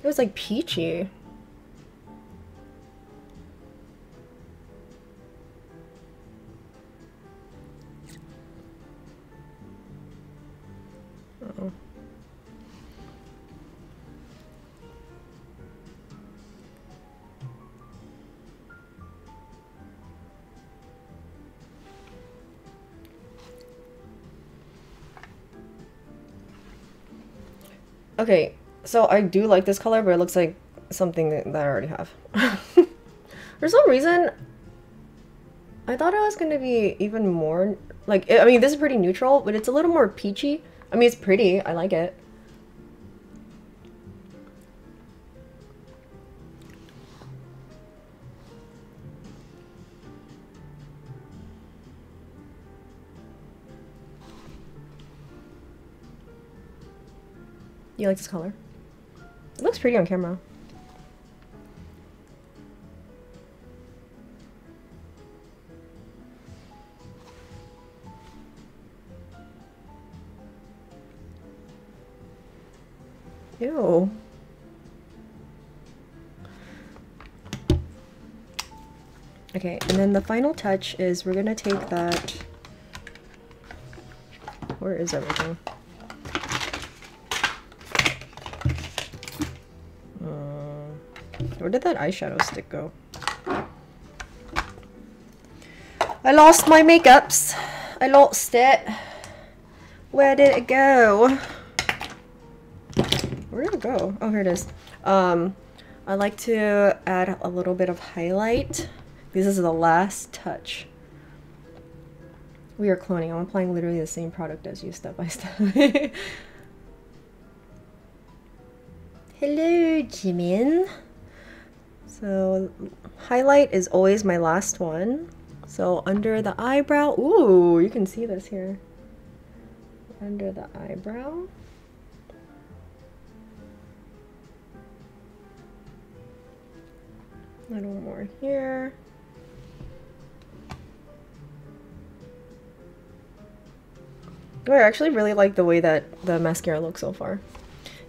it was like peachy. Okay, so I do like this color, but it looks like something that, I already have. For some reason, I thought it was going to be even more, like, I mean, this is pretty neutral, but it's a little more peachy. I mean, it's pretty. I like it. You like this color? It looks pretty on camera. Ew. Okay, and then the final touch is we're gonna take that... Where is everything? Where did that eyeshadow stick go? I lost my makeups. I lost it. Where did it go? Where did it go? Oh, here it is. Um, I like to add a little bit of highlight This is the last touch. We are cloning. I'm applying literally the same product as you step by step. Hello, Jimin. So, highlight is always my last one. So, under the eyebrow, ooh, you can see this here. Under the eyebrow. A little more here. Oh, I actually really like the way that the mascara looks so far.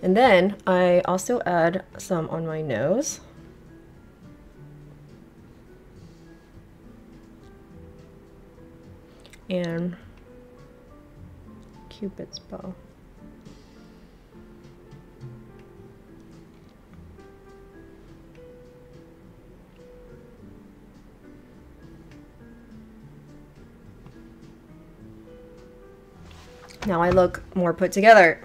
And then I also add some on my nose. And Cupid's bow. Now I look more put together.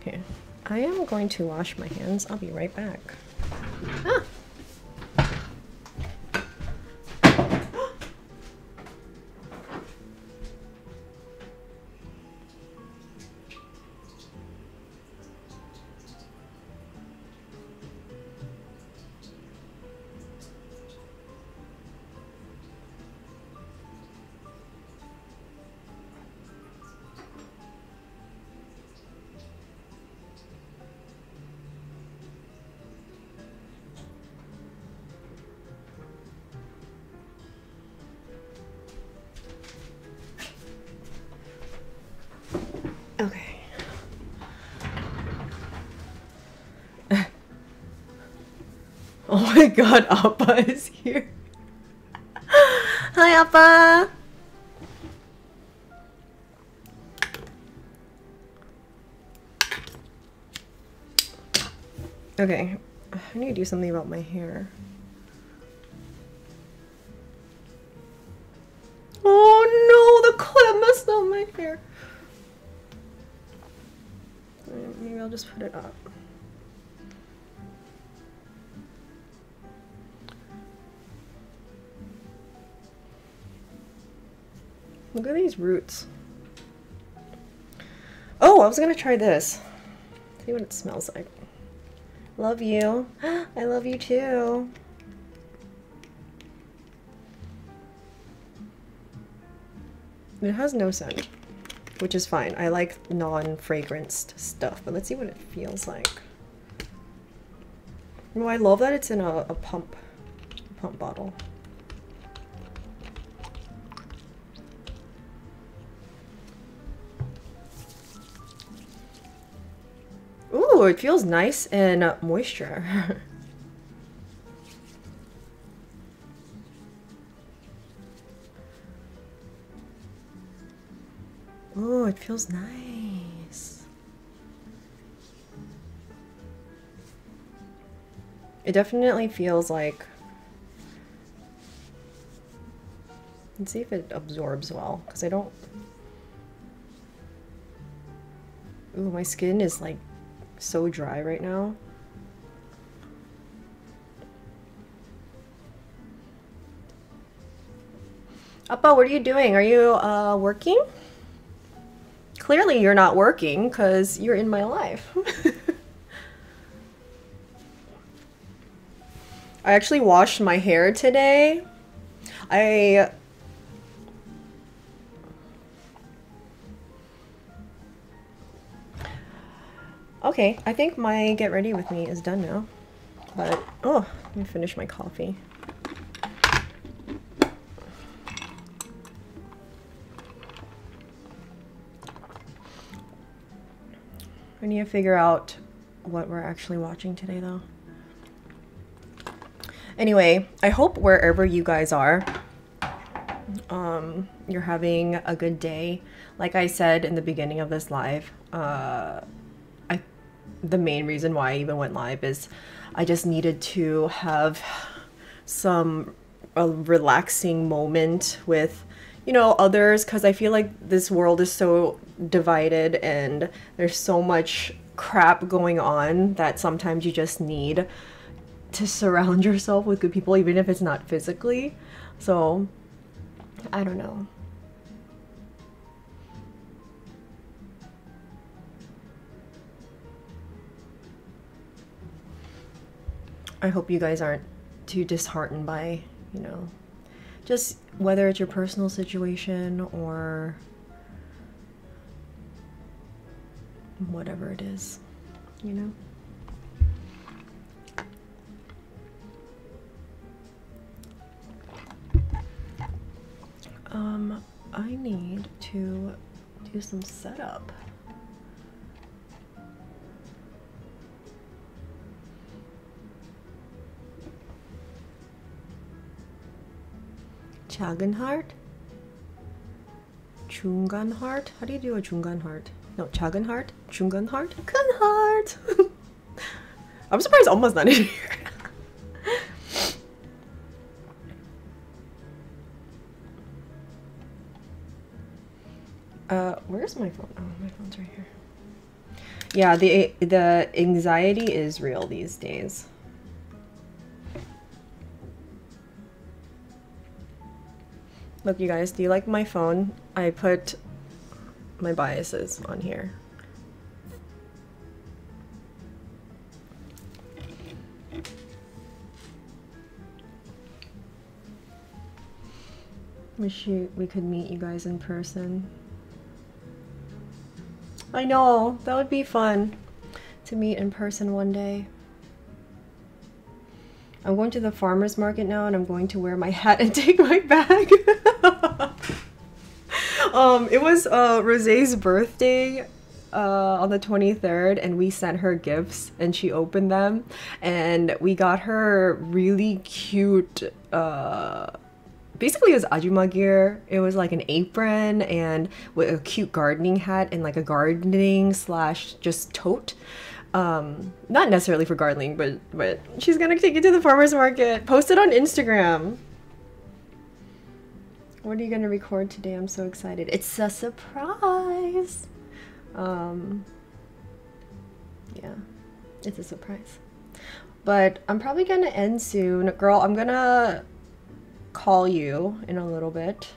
Okay, I am going to wash my hands. I'll be right back. Ah. God, Appa is here. Hi, Appa. Okay, I need to do something about my hair. Oh no, the clip messed up my hair. Maybe I'll just put it up. Look at these roots. Oh, I was gonna try this. See what it smells like. Love you. I love you too. It has no scent which is fine. I like non-fragranced stuff, but let's see what it feels like. Oh, I love that it's in a, a pump, pump bottle. Ooh, it feels nice and uh, moisture. Oh, it feels nice. It definitely feels like... Let's see if it absorbs well, because I don't... Ooh, my skin is like so dry right now. Appa, what are you doing? Are you uh, working? clearly you're not working because you're in my life. I actually washed my hair today. I Okay, I think my get ready with me is done now. But, oh, let me finish my coffee. I need to figure out what we're actually watching today though. Anyway, I hope wherever you guys are, um, you're having a good day. Like I said in the beginning of this live, uh, the main reason why I even went live is I just needed to have some a relaxing moment with you know others because i feel like this world is so divided and there's so much crap going on that sometimes you just need to surround yourself with good people, even if it's not physically. So, I don't know. I hope you guys aren't too disheartened by, you know, just whether it's your personal situation or whatever it is, you know? Um, I need to do some setup. Chagenhart. Chunganhart. How do you do a Chunganhart? No, Chagenhart. Chunganhart. heart. I'm surprised Almost not in here. uh, where's my phone? Oh, my phone's right here. Yeah, the the anxiety is real these days. Look, you guys, do you like my phone? I put my biases on here. Wish you we could meet you guys in person. I know, that would be fun to meet in person one day. I'm going to the farmer's market now and I'm going to wear my hat and take my bag. um, it was uh, Rosé's birthday uh, on the 23rd and we sent her gifts and she opened them and we got her really cute uh, basically it was ajuma gear it was like an apron and with a cute gardening hat and like a gardening slash just tote um not necessarily for gardening but but she's gonna take it to the farmers market. Post it on instagram. What are you gonna record today? I'm so excited. It's a surprise. Um yeah it's a surprise. But i'm probably gonna end soon. Girl i'm gonna call you in a little bit.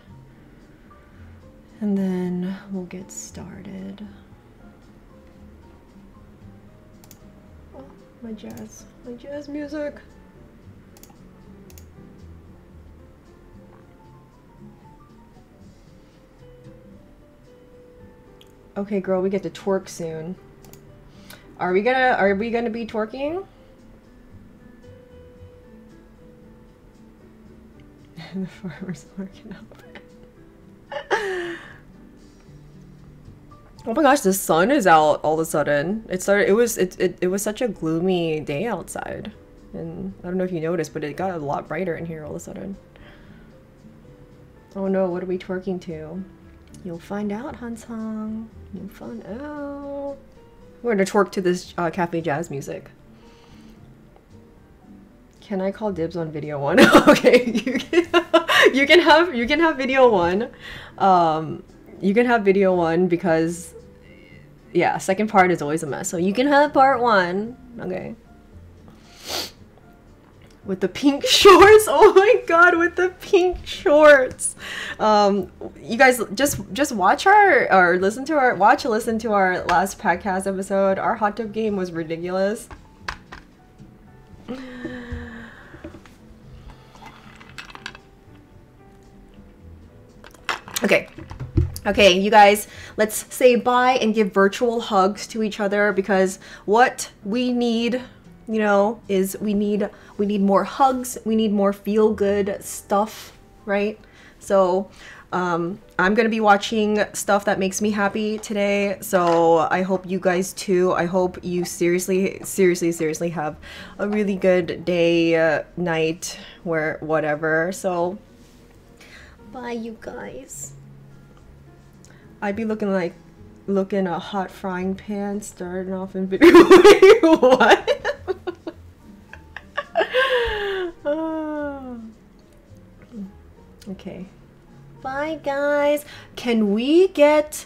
And then we'll get started my jazz, my jazz music. Okay, girl, we get to twerk soon. Are we gonna, are we gonna be twerking? the farmer's market Oh my gosh, the sun is out all of a sudden. It started it was it, it, it was such a gloomy day outside. And I don't know if you noticed, but it got a lot brighter in here all of a sudden. Oh no, what are we twerking to? You'll find out, Hansong. You'll find out. We're gonna twerk to this uh, cafe jazz music. Can I call dibs on video one? okay, you can, you can have you can have video one. Um, you can have video one because yeah, second part is always a mess. So you can have part one. Okay. With the pink shorts. Oh my god, with the pink shorts. Um you guys just just watch our or listen to our watch listen to our last podcast episode. Our hot tub game was ridiculous. Okay. Okay, you guys, let's say bye and give virtual hugs to each other because what we need, you know, is we need we need more hugs, we need more feel good stuff, right? So, um, I'm gonna be watching stuff that makes me happy today. So I hope you guys too. I hope you seriously, seriously, seriously have a really good day, uh, night, where whatever. So bye, you guys. I'd be looking like looking a hot frying pan starting off in video. what? Okay. Bye guys. Can we get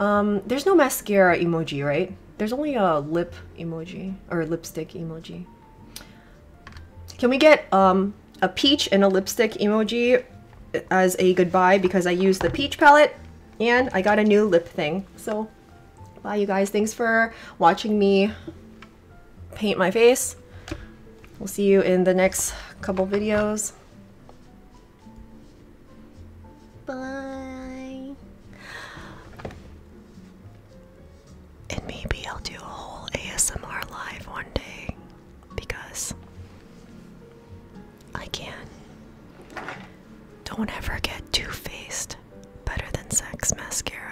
um there's no mascara emoji, right? There's only a lip emoji or lipstick emoji. Can we get um a peach and a lipstick emoji as a goodbye because I use the peach palette and I got a new lip thing. So bye you guys. Thanks for watching me paint my face. We'll see you in the next couple videos. Bye. And maybe I'll do a whole ASMR live one day because I can. Don't ever get Mascara.